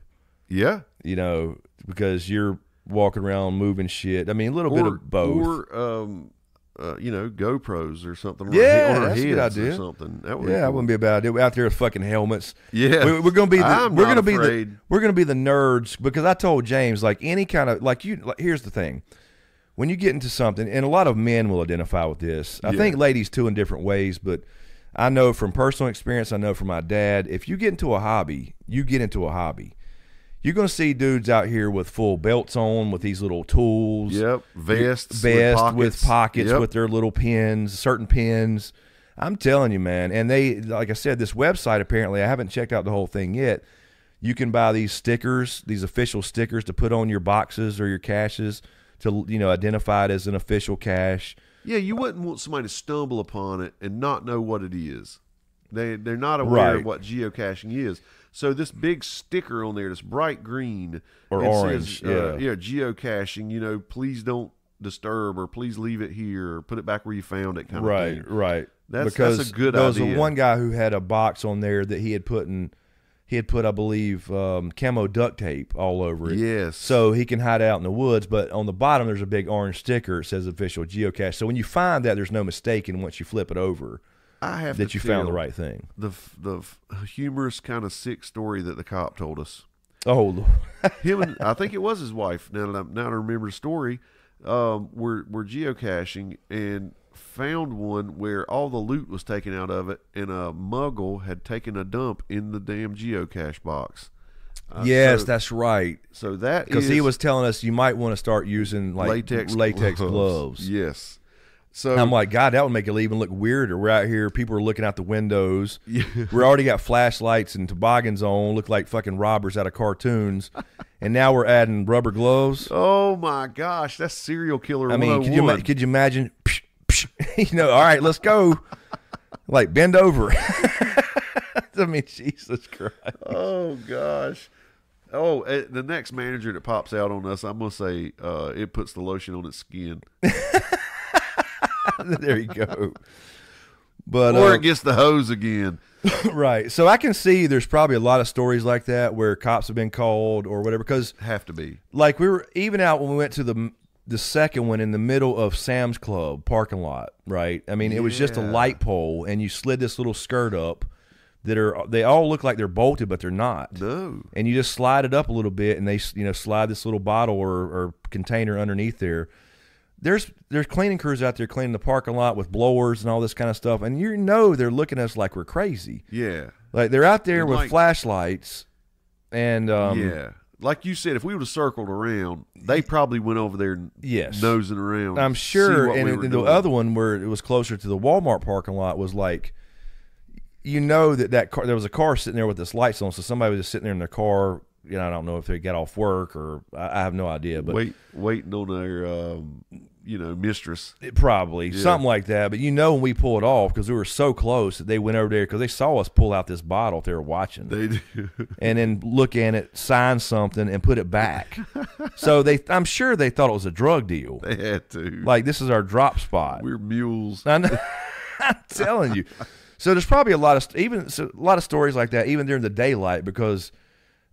yeah, You know, because you're walking around moving shit. I mean, a little bit of both. or um, uh, you know, GoPros or something. Yeah, on that's a good idea. or something. That would Yeah, be that wouldn't be a bad idea. We're out there with fucking helmets. Yeah. we, we're gonna be. The, I'm we're gonna be the. We're gonna be the nerds because I told James like any kind of like you. Like, here's the thing: when you get into something, and a lot of men will identify with this. I Yeah. think ladies too in different ways, but I know from personal experience. I know from my dad. If you get into a hobby, you get into a hobby. You're gonna see dudes out here with full belts on, with these little tools. Yep, vests, vest with with pockets, pockets Yep. with their little pins, certain pins. I'm telling you, man. And they, like I said, this website apparently, I haven't checked out the whole thing yet. You can buy these stickers, these official stickers to put on your boxes or your caches to, you know, identify it as an official cache. Yeah, you wouldn't want somebody to stumble upon it and not know what it is. They they're not aware Right. of what geocaching is. So this big sticker on there, this bright green Or orange, says, uh, yeah. yeah, geocaching. You know, please don't disturb or please leave it here or put it back where you found it. Kind right, of thing. right. That's- because that's a good there was idea. a one guy who had a box on there that he had put in. He had put, I believe, um, camo duct tape all over it. Yes. So he can hide out in the woods, but on the bottom there's a big orange sticker. It says official geocache. So when you find that, there's no mistaking once you flip it over I have that you found the right thing. The the humorous kind of sick story that the cop told us. Oh, Lord. him and I think it was his wife. Now that I, now that I remember the story, um, we're we're geocaching and found one where all the loot was taken out of it, and a muggle had taken a dump in the damn geocache box. Uh, yes, so, that's right. so that Because he was telling us you might want to start using like latex latex gloves. Yes. So And I'm like, God, that would make it even look weirder. We're out here, people are looking out the windows. We're already got flashlights and toboggans on, look like fucking robbers out of cartoons. and now we're adding rubber gloves. oh my gosh, that's serial killer. I mean, could you, could you imagine? you know, all right, let's go. Like, bend over. I mean, Jesus Christ. Oh gosh. Oh, eh, the next manager that pops out on us, I'm gonna say uh, it puts the lotion on its skin, there you go. But or uh, it gets the hose again. right, so I can see there's probably a lot of stories like that where cops have been called or whatever. Because Have to be. like we were even out when we went to the the second one in the middle of Sam's Club parking lot, right? I mean, it was just a Yeah. light pole, and you slid this little skirt up that are they all look like they're bolted, but they're not. No. And you just slide it up a little bit, and they you know slide this little bottle or, or container underneath there. There's there's cleaning crews out there cleaning the parking lot with blowers and all this kind of stuff, and you know they're looking at us like we're crazy. Yeah. Like they're out there And with like- flashlights, and um, yeah. Like you said, if we would have circled around, they probably went over there and Yes. nosing around. I'm sure. And, we and the other one where it was closer to the Walmart parking lot was like, you know that that car there was a car sitting there with this lights on, so somebody was just sitting there in their car. You know, I don't know if they got off work or I, I have no idea, but Wait, waiting on their, um, you know, mistress. it probably something like that. But you know, when we pulled off because we were so close that they went over there because they saw us pull out this bottle if they were watching. They do. and then look at it, sign something, and put it back. so they, I'm sure they thought it was a drug deal. they had to. Like this is our drop spot. we're mules. I know. I'm telling you. So there's probably a lot of even so, a lot of stories like that even during the daylight because,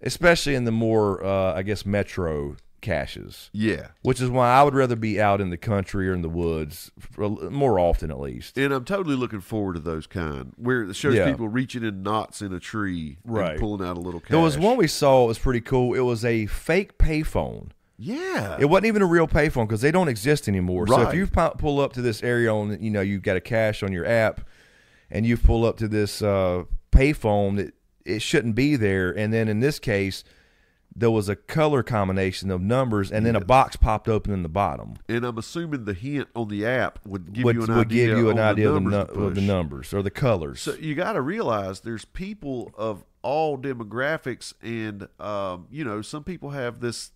especially in the more uh, I guess metro caches, Yeah. which is why I would rather be out in the country or in the woods for, more often at least. And I'm totally looking forward to those kind where it shows Yeah. people reaching in knots in a tree Right. and pulling out a little cash. There was one we saw. It was pretty cool. It was a fake payphone. Yeah. It wasn't even a real payphone because they don't exist anymore. So if you pull up to this area on, you know, you've got a cache on your app, and you pull up to this uh, payphone that it shouldn't be there, and then in this case, there was a color combination of numbers, and then a box popped open in the bottom, and I'm assuming the hint on the app would give which you an would idea give you an idea the of the, nu- of the numbers or the colors. So you got to realize there's people of all demographics, and um, you know some people have this,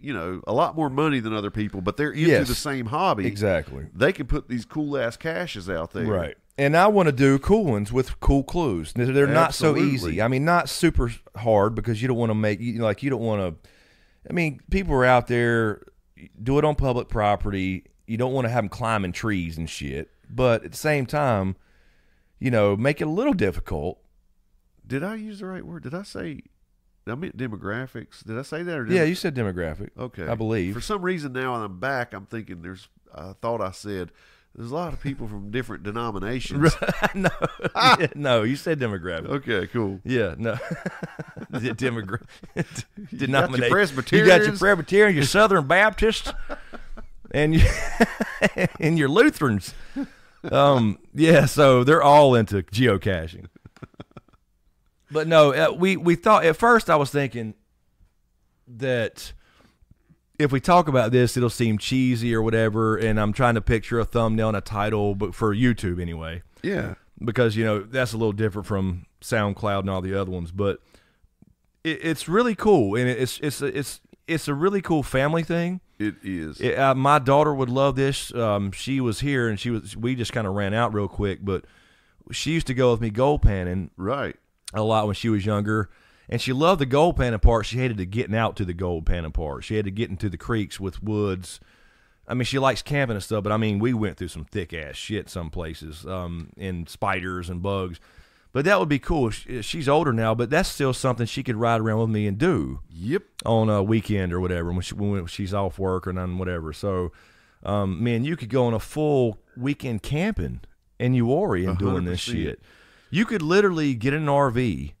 you know, a lot more money than other people, but they're into Yes. the same hobby. exactly. They can put these cool ass caches out there. Right. And I want to do cool ones with cool clues. They're they're not so easy. I mean, not super hard because you don't want to make you like you don't want to. I mean, people are out there do it on public property. You don't want to have them climbing trees and shit. But at the same time, you know, make it a little difficult. Did I use the right word? Did I say? I meant demographics. Did I say that? Or Yeah, I- you said demographic. Okay. I believe. For some reason now I'm back, I'm thinking there's I thought I said there's a lot of people from different denominations. no, Yeah, no, you said demographic. Okay, cool. Yeah, no. The Demogra- your denomination. You got your Presbyterians. Presbyterian, your Southern Baptists, and you, and your Lutherans. Um, yeah, so they're all into geocaching. But no, uh, we we thought at first I was thinking that if we talk about this, it'll seem cheesy or whatever, and I'm trying to picture a thumbnail and a title, but for YouTube anyway Yeah. because you know that's a little different from SoundCloud and all the other ones. But it, it's really cool, and it's it's it's it's a really cool family thing. It is. It, uh, my daughter would love this. Um, she was here, and she was. We just kind of ran out real quick, but she used to go with me gold panning Right. a lot when she was younger. And she loved the gold panning part. She hated the getting out to the gold panning part. She had to get into the creeks with woods. I mean, she likes camping and stuff, but I mean, we went through some thick ass shit some places, um, and spiders and bugs. But that would be cool. She- She's older now, but that's still something she could ride around with me and do Yep. on a weekend or whatever when, she, when she's off work or none whatever. So, um, man, you could go on a full weekend camping in Uwharrie and doing this shit. You could literally get an RV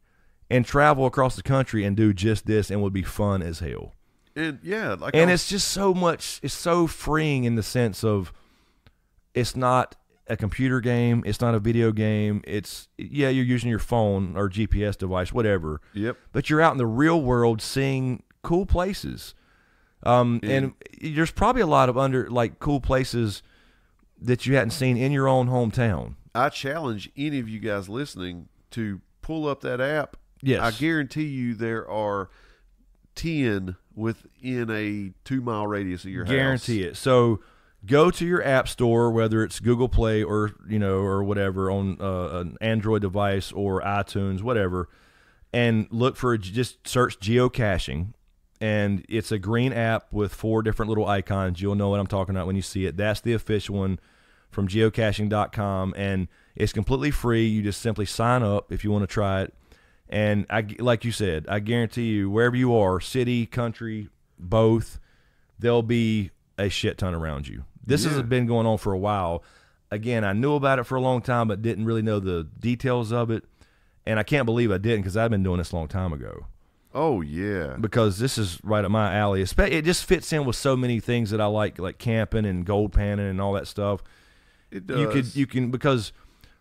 and travel across the country and do just this, and would be fun as hell. And yeah, like And it's just so much. It's so freeing in the sense of it's not a computer game. It's not a video game. It's yeah, you're using your phone or GPS device, whatever Yep. but you're out in the real world seeing cool places. Um, and there's probably a lot of under like cool places that you hadn't seen in your own hometown. I challenge any of you guys listening to pull up that app. Yes. I guarantee you there are ten within a two mile radius of your Guarantee house. Guarantee it. So go to your app store, whether it's Google Play or you know or whatever on uh, an Android device or iTunes, whatever, and look for just search geocaching. And it's a green app with four different little icons. You'll know what I'm talking about when you see it. That's the official one from geocaching.com. And it's completely free. You just simply sign up if you want to try it. And I, like you said, I guarantee you, wherever you are, city, country, both, there'll be a shit ton around you. This Yeah. has been going on for a while. Again, I knew about it for a long time, but didn't really know the details of it. And I can't believe I didn't because I've been doing this a long time ago. Oh yeah. Because this is right up my alley. It just fits in with so many things that I like, like camping and gold panning and all that stuff It does. you could you can because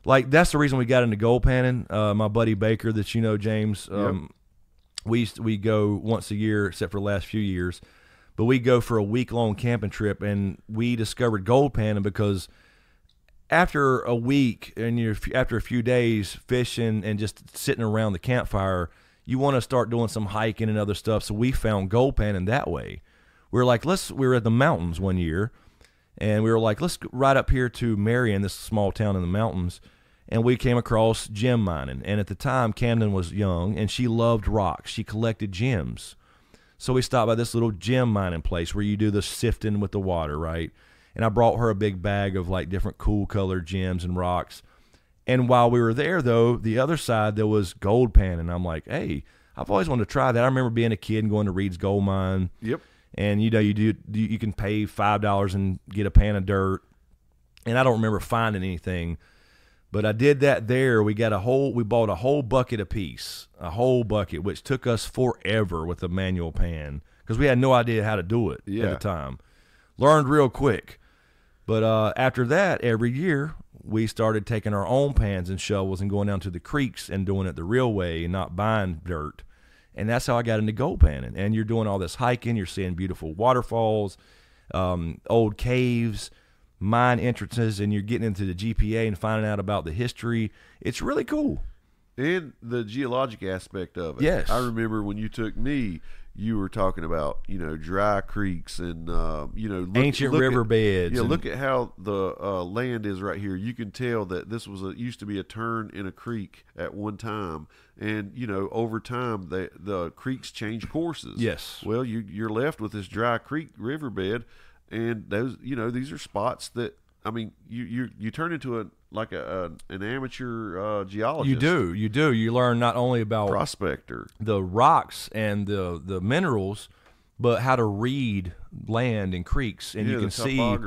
like that's the reason we got into gold panning. Uh, my buddy Baker, that you know, James. Um, We used we go once a year, except for the last few years, but we go for a week long camping trip, and we discovered gold panning because after a week and you're after a few days fishing and just sitting around the campfire, you want to start doing some hiking and other stuff. So we found gold panning that way. We were like, let's. We were at the mountains one year, and we were like, let's ride up here to Marion, this small town in the mountains. And we came across gem mining. And at the time, Camden was young, and she loved rocks. She collected gems. So we stopped by this little gem mining place where you do the sifting with the water, right? And I brought her a big bag of like different cool colored gems and rocks. And while we were there, though, the other side there was gold pan, and I'm like, hey, I've always wanted to try that. I remember being a kid and going to Reed's Gold Mine, Yep. and you know you do you you can pay five dollars and get a pan of dirt, and I don't remember finding anything, but I did that there. We got a whole we bought a whole bucket apiece, a whole bucket, which took us forever with a manual pan because we had no idea how to do it at the time. Learned real quick, but uh, after that, every year we started taking our own pans and shovels and going down to the creeks and doing it the real way and not buying dirt. And that's how I got into gold panning. And you're doing all this hiking, you're seeing beautiful waterfalls, um, old caves, mine entrances, and you're getting into the GPA and finding out about the history. It's really cool. and the geologic aspect of it. Yes. I remember when you took me, you were talking about you know dry creeks and uh, you know look, Ancient look at- riverbeds Yeah, and- look at how the uh, land is right here. You can tell that this was a used to be a turn in a creek at one time, and you know over time the the creeks change courses. Yes. Well, you you're left with this dry creek riverbed, and those you know these are spots that. I mean, you you, you turn into a like a, a an amateur uh, geologist. You do, you do. You learn not only about prospector. the rocks and the the minerals, but how to read land and creeks, and Yeah, you can see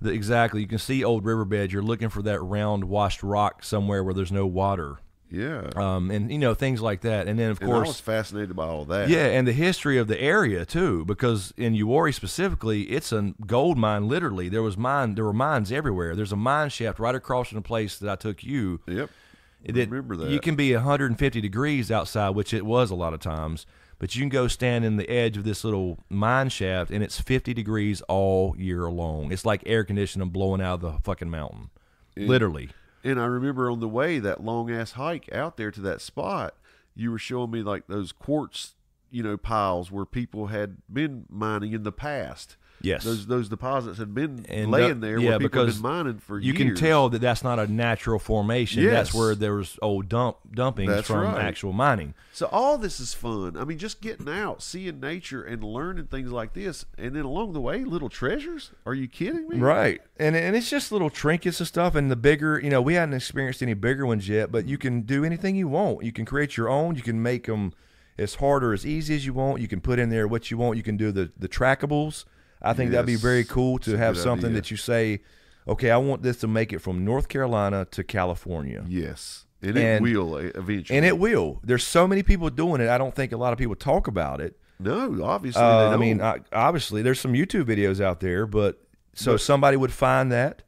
the, exactly. You can see old riverbeds. You're looking for that round washed rock somewhere where there's no water, Yeah. um, and you know things like that. And then of and I was fascinated by all that. yeah, and the history of the area too, because in Uwharrie specifically, it's a gold mine. Literally, there was mine. There were mines everywhere. There's a mine shaft right across from the place that I took you. Yep. It did- Remember that. You can be 150 degrees outside, which it was a lot of times, but you can go stand in the edge of this little mine shaft, and it's 50 degrees all year long. It's like air conditioning blowing out of the fucking mountain, literally. And I remember on the way that long ass hike out there to that spot, you were showing me like those quartz, you know, piles where people had been mining in the past. Yes. those those deposits had been And, laying uh, there yeah, where people have because been mining for you years. can tell that that's not a natural formation. That's where there was old dump dumpings That's from right. actual mining. So all this is fun. I mean, just getting out, seeing nature, and learning things like this, and then along the way, little treasures. Are you kidding me? Right. And and it's just little trinkets and stuff. And the bigger, you know, we hadn't experienced any bigger ones yet, but you can do anything you want. You can create your own. You can make them as hard or as easy as you want. You can put in there what you want. You can do the the trackables. I think that'd be very cool to have something idea. that you say, okay, I want this to make it from North Carolina to California. Yes, and it And- will uh, eventually. And it will. There's so many people doing it. I don't think a lot of people talk about it. no, obviously, Uh, they I mean, I, obviously, there's some YouTube videos out there, but so But- somebody would find that,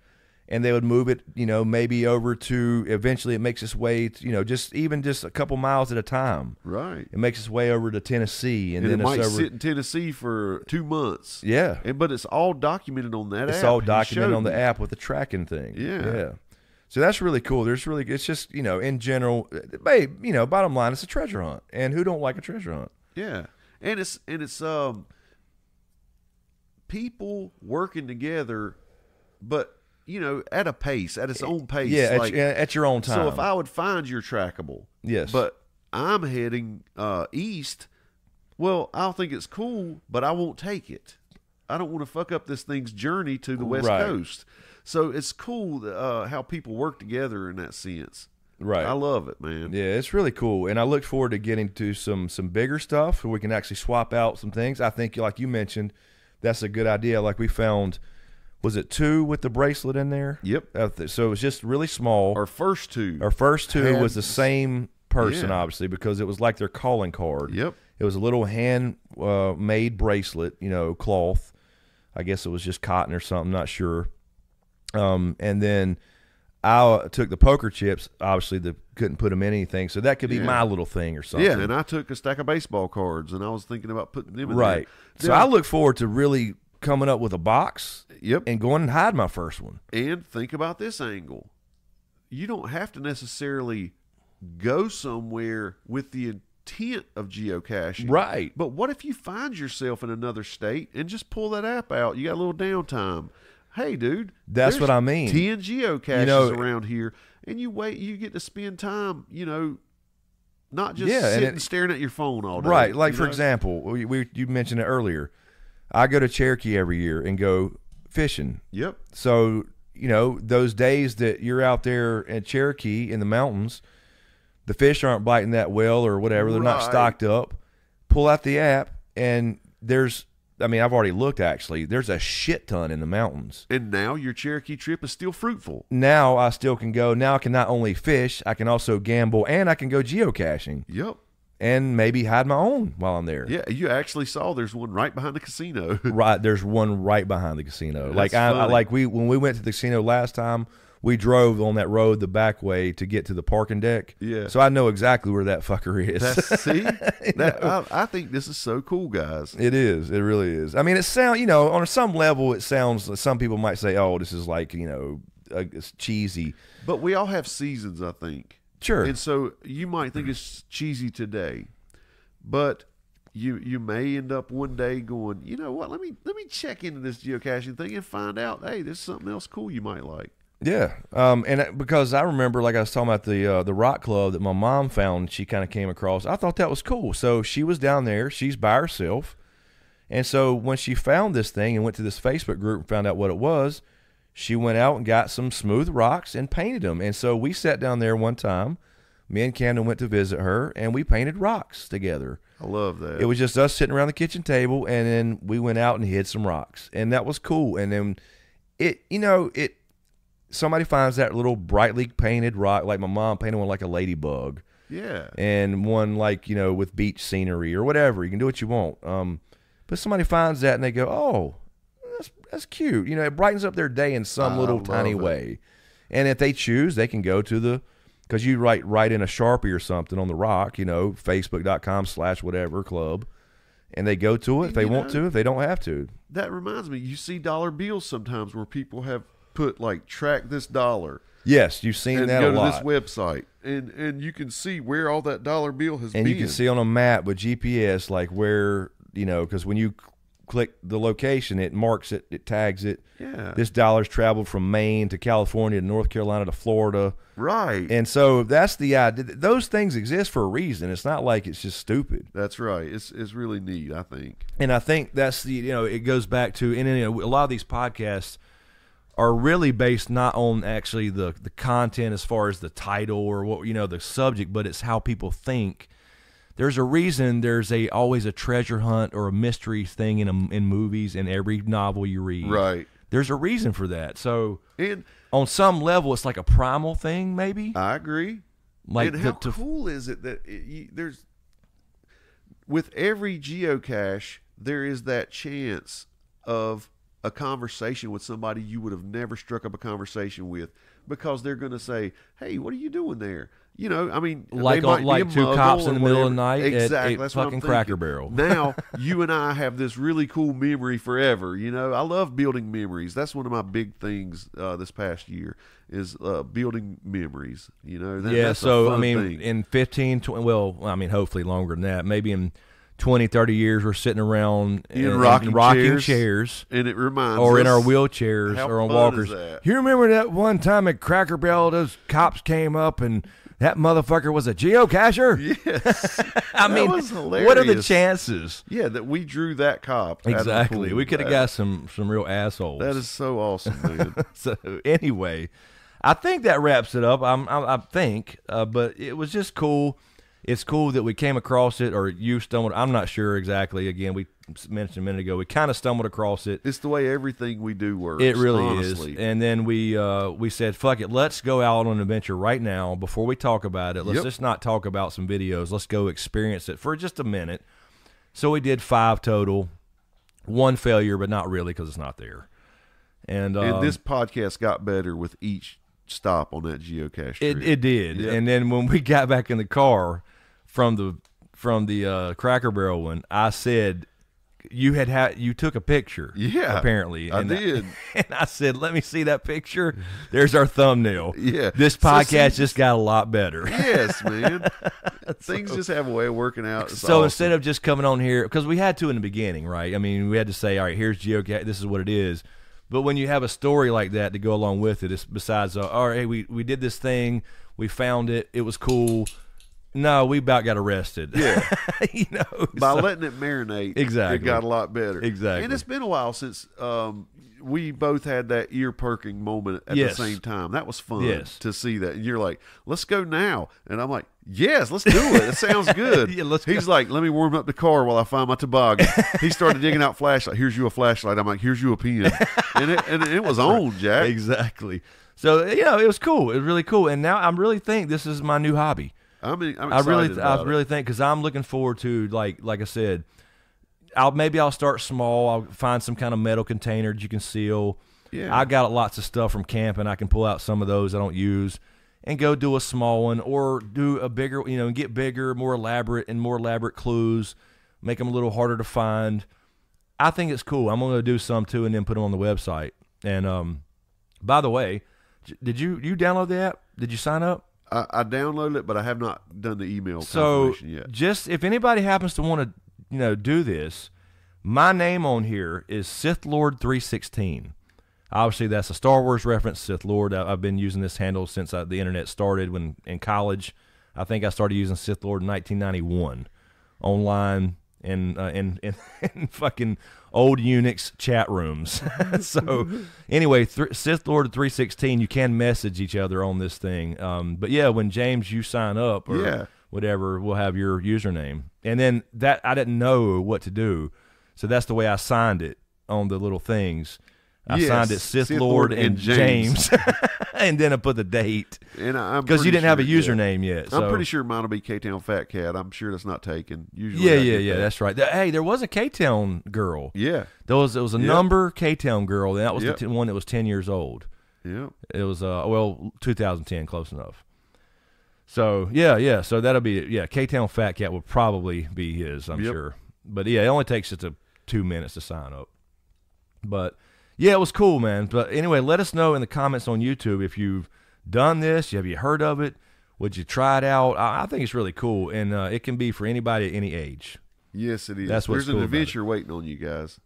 and they would move it, you know, maybe over to. Eventually, it makes its way, to, you know, just even just a couple miles at a time. right. It makes its way over to Tennessee, and, And, then it might over. sit in Tennessee for two months. yeah, And, but it's all documented on that it's app. all documented on the app with the tracking thing. Yeah. yeah. So that's really cool. There's really, it's just you know, in general, babe, you know, bottom line, it's a treasure hunt, and who don't like a treasure hunt? Yeah, and it's and it's um people working together, but you know at a pace, at its own pace. Yeah, at, like, at your own time. so if I would find your trackable, Yes. but I'm heading uh, east, well, I'll think it's cool, but I won't take it. I don't want to fuck up this thing's journey to the west Right. coast. So it's cool uh, how people work together in that sense. right, I love it, man. Yeah, it's really cool, and I look forward to getting to some some bigger stuff where we can actually swap out some things. I think, like you mentioned, that's a good idea. Like we found, was it two with the bracelet in there? Yep. Uh, So it was just really small. Our first two. Our first two had- was the same person, Yeah. obviously, because it was like their calling card. Yep. It was a little hand uh, made bracelet, you know, cloth. I guess it was just cotton or something, not sure. Um, and then I took the poker chips. Obviously, the couldn't put them in anything, so that could be Yeah. my little thing or something. Yeah, and I took a stack of baseball cards, and I was thinking about putting them in right. there. So I look forward to really coming up with a box Yep. and going and hide my first one. And think about this angle. You don't have to necessarily go somewhere with the intent of geocaching. Right. But what if you find yourself in another state and just pull that app out? You got a little downtime. Hey, dude. That's what I mean. 10 geocaches You know- around here. And you wait, you get to spend time, you know, not just Yeah, and sitting it- staring at your phone all day. Right. Like for know? example, we, we you mentioned it earlier. I go to Cherokee every year and go fishing. Yep. So, you know, those days that you're out there at Cherokee in the mountains, the fish aren't biting that well or whatever, they're not stocked up. Pull out the app and there's I mean, I've already looked actually. There's a shit ton in the mountains. And now your Cherokee trip is still fruitful. Now I still can go. Now I can not only fish, I can also gamble and I can go geocaching Yep. And maybe hide my own while I'm there. Yeah, you actually saw there's one right behind the casino. Right, there's one right behind the casino. like I, I like we when we went to the casino last time, we drove on that road the back way to get to the parking deck. Yeah. So I know exactly where that fucker is. That's, see, that, I, I think this is so cool, guys. it is. It really is. I mean, it sound you know on some level it sounds. Like some people might say, "Oh, this is like you know, uh, it's cheesy." But we all have seasons, I think. Sure. And so you might think it's cheesy today, but you you may end up one day going, you know what? Let me let me check into this geocaching thing and find out. Hey, there's something else cool you might like. Yeah, um, and it- because I remember, like I was talking about the uh, the rock club that my mom found, she kind of came across. I thought that was cool. So she was down there. She's by herself, and so when she found this thing and went to this Facebook group and found out what it was, she went out and got some smooth rocks and painted them. And so we sat down there one time. Me and Camden went to visit her, and we painted rocks together. I love that. It was just us sitting around the kitchen table, and then we went out and hid some rocks, and that was cool. And then it, you know, it. Somebody finds that little brightly painted rock, like my mom painted one like a ladybug, yeah. and one like you know with beach scenery or whatever. You can do what you want. Um, but somebody finds that and they go, "Oh, that's cute." You know, it brightens up their day in some I little tiny it. way. And if they choose, they can go to the because you write write in a sharpie or something on the rock, you know, facebook.com slash whatever club, and they go to it if they want know- to, if they don't have to. That reminds me, you see dollar bills sometimes where people have put like track this dollar Yes, you've seen and that go a to this website and and you can see where all that dollar bill has and been. you can see on a map with GPS like where you know because when you click the location, it marks it, it tags it. Yeah. This dollar's traveled from Maine to California to North Carolina to Florida. Right. And so that's the idea. Those things exist for a reason. It's not like it's just stupid. That's right. It's it's really neat. I think. And I think that's the you know it goes back to and you know, a lot of these podcasts are really based not on actually the the content as far as the title or what you know the subject, but it's how people think. There's a reason there's a always a treasure hunt or a mystery thing in a, in movies in every novel you read. Right. There's a reason for that. So And on some level, it's like a primal thing, maybe. I agree. Like and the- how to- cool is it that it, you, there's with every geocache there is that chance of a conversation with somebody you would have never struck up a conversation with because they're going to say, "Hey, what are you doing there?" You know, I mean, they Like might on- be like two cops in the middle of the night at exactly. a that's fucking. Cracker Barrel. now you and I have this really cool memory forever. You know, I love building memories. That's one of my big things uh, this past year is uh, building memories. You know, that, yeah, so I mean, thing. in 15, 20, well, I mean, hopefully longer than that. Maybe in 20, 30 years, we're sitting around In and- rocking and rocking chairs. chairs. and it reminds or in our wheelchairs or on walkers. You remember that one time at Cracker Barrel, those cops came up and that motherfucker was a geocacher? Yes, I mean, what are the chances? yeah, that we drew that cop. out of the Exactly. We could have got some some real assholes. That is so awesome, man. so anyway, I think that wraps it up. I'm, I, I think, uh, but it was just cool. It's cool that we came across it, or you stumbled. I'm not sure exactly. Again, we mentioned a minute ago. We kind of stumbled across it. it's the way everything we do works. It really honestly. is. And then we uh, we said, "Fuck it, let's go out on an adventure right now before we talk about it. Let's Yep. just not talk about some videos. Let's go experience it for just a minute." So we did five total, one failure, but not really because it's not there. And, and um, this podcast got better with each stop on that geocache. It it did. Yep. And then when we got back in the car from the from the uh, Cracker Barrel one, I said you had had you took a picture. Yeah, apparently I and did. and I said, "Let me see that picture." There's our thumbnail. Yeah. this So podcast see- just got a lot better. yes, man. Things just have a way of working out. It's so awesome. instead of just coming on here, because we had to in the beginning, right? I mean, we had to say, "All right, here's geocache. This is what it is." But when you have a story like that to go along with it, it's besides, uh, all right, hey, we we did this thing, we found it, it was cool. No, we about got arrested. Yeah. you know, by so- letting it marinate, Exactly. it got a lot better. Exactly. and it's been a while since um, we both had that ear perking moment at Yes. the same time. That was fun Yes. to see that. And you're like, "Let's go now," and I'm like, "Yes, let's do it. It sounds good." Yeah, let's He's like, "Let me warm up the car while I find my toboggan." he started digging out flashlight. Here's you a flashlight. I'm like, "Here's you a pen," and it, and it was on, Jack. exactly. So you know, it was cool. It was really cool, and now I'm really think this is my new hobby. I mean, I'm I really, I about it. really think because I'm looking forward to like, like I said, I'll maybe I'll start small. I'll find some kind of metal container that you can seal. Yeah. I got lots of stuff from camping. I can pull out some of those I don't use and go do a small one or do a bigger, you know, and get bigger, more elaborate and more elaborate clues, make them a little harder to find. I think it's cool. I'm going to do some too and then put them on the website. And um, by the way, did you you download the app? Did you sign up? I, I downloaded it, but I have not done the email So confirmation yet. just if anybody happens to want to, you know, do this, my name on here is Sith Lord three sixteen. Obviously, that's a Star Wars reference. Sith Lord. I, I've been using this handle since I, the internet started. When in college, I think I started using Sith Lord in 1991, online and uh, in, in in fucking old Unix chat rooms. so anyway, th- Sith Lord three sixteen. You can message each other on this thing. Um, but yeah, when James you sign up or Yeah. whatever, we'll have your username. And then that I didn't know what to do, so that's the way I signed it on the little things. I Yes, signed it Sith, Sith Lord, Lord and and James, James. and then I put the date And I- I'm because you didn't have a sure- username yet. So. I'm pretty sure mine will be K Town Fat Cat. I'm sure that's not taken. Usually, Yeah, yeah, yeah. that. That's right. Hey, there was a K Town girl. yeah, There was there was a Yep. number K Town girl. And that was Yep. the t- one that was ten years old. yeah. It was uh well 2010, close enough. So yeah, yeah. So that'll be yeah. K Town Fat Cat will probably be his. I'm Yep. sure. But yeah, it only takes just a two minutes to sign up. But yeah, it was cool, man. But anyway, let us know in the comments on YouTube if you've done this. Have you heard of it? Would you try it out? I, I think it's really cool, and uh, it can be for anybody at any age. Yes, it is. That's what's There's cool an adventure waiting on you guys.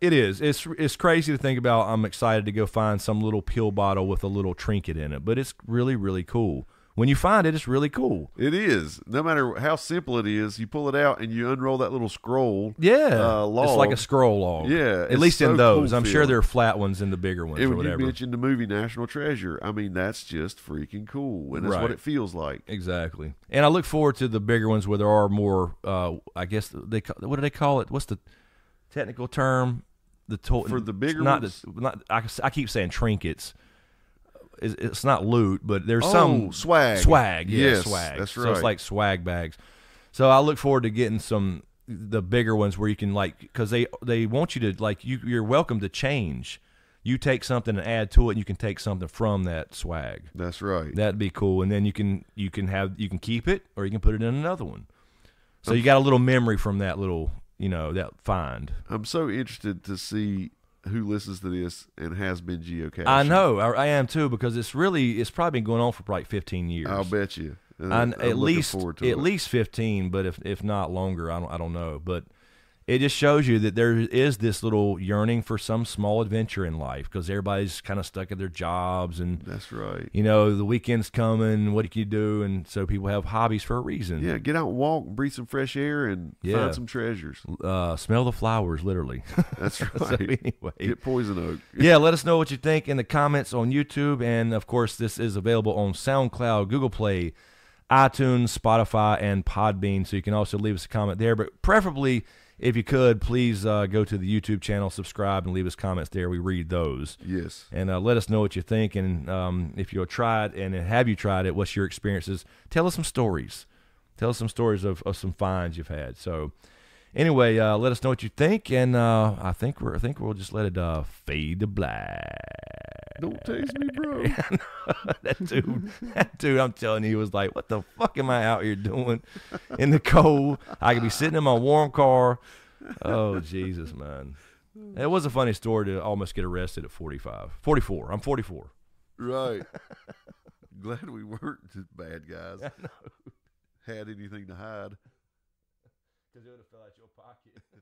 It is. It's it's crazy to think about. I'm excited to go find some little pill bottle with a little trinket in it, but it's really really cool. When you find it, it's really cool. It is. No matter how simple it is, you pull it out and you unroll that little scroll. Yeah, uh, log. it's like a scroll log. Yeah, at least so in those. cool I'm sure there are flat ones in the bigger ones And or when you whatever. mentioned the movie National Treasure, I mean that's just freaking cool, and that's what it feels like. Exactly. And I look forward to the bigger ones where there are more. Uh, I guess they what do they call it? What's the technical term? The to- For the bigger not ones? The, not I, I keep saying trinkets. It's, it's not loot, but there's Oh, some swag. Swag, yeah, Yes, swag. that's right. So it's like swag bags. So I look forward to getting some the bigger ones where you can like because they they want you to like you you're welcome to change. You take something and add to it, and you can take something from that swag. That's right. That'd be cool. And then you can you can have you can keep it or you can put it in another one. So you got a little memory from that little you know that find. I'm so interested to see who listens to this and has been geocaching. I know I, I am too because it's really it's probably been going on for like 15 years. I'll bet you. I'm at least at it. least 15, but if if not longer, I don't I don't know. But it just shows you that there is this little yearning for some small adventure in life because everybody's kind of stuck at their jobs and That's right. you know the weekend's coming. What can you do? And so people have hobbies for a reason. Yeah, get out and walk, breathe some fresh air, and Yeah. find some treasures. uh, smell the flowers, literally. That's so right. anyway, Get poison oak. yeah, let us know what you think in the comments on YouTube, and of course, this is available on SoundCloud, Google Play, iTunes, Spotify, and Podbean. So you can also leave us a comment there. But preferably, if you could, please uh, go to the YouTube channel, subscribe, and leave us comments there. We read those. Yes. And uh, let us know what you think, and um, if you'll try it, and have you tried it? What's your experiences? Tell us some stories. Tell us some stories of, of some finds you've had. So, anyway, uh, let us know what you think, and uh, I think we're I think we'll just let it uh, fade to black. Don't taste me, bro. that dude, that dude, I'm telling you, he was like, "What the fuck am I out here doing in the cold? I could be sitting in my warm car." Oh Jesus, man! It was a funny story to almost get arrested at 45, 44. I'm 44. right. Glad we weren't just bad guys. Had anything to hide. Because it would have fell out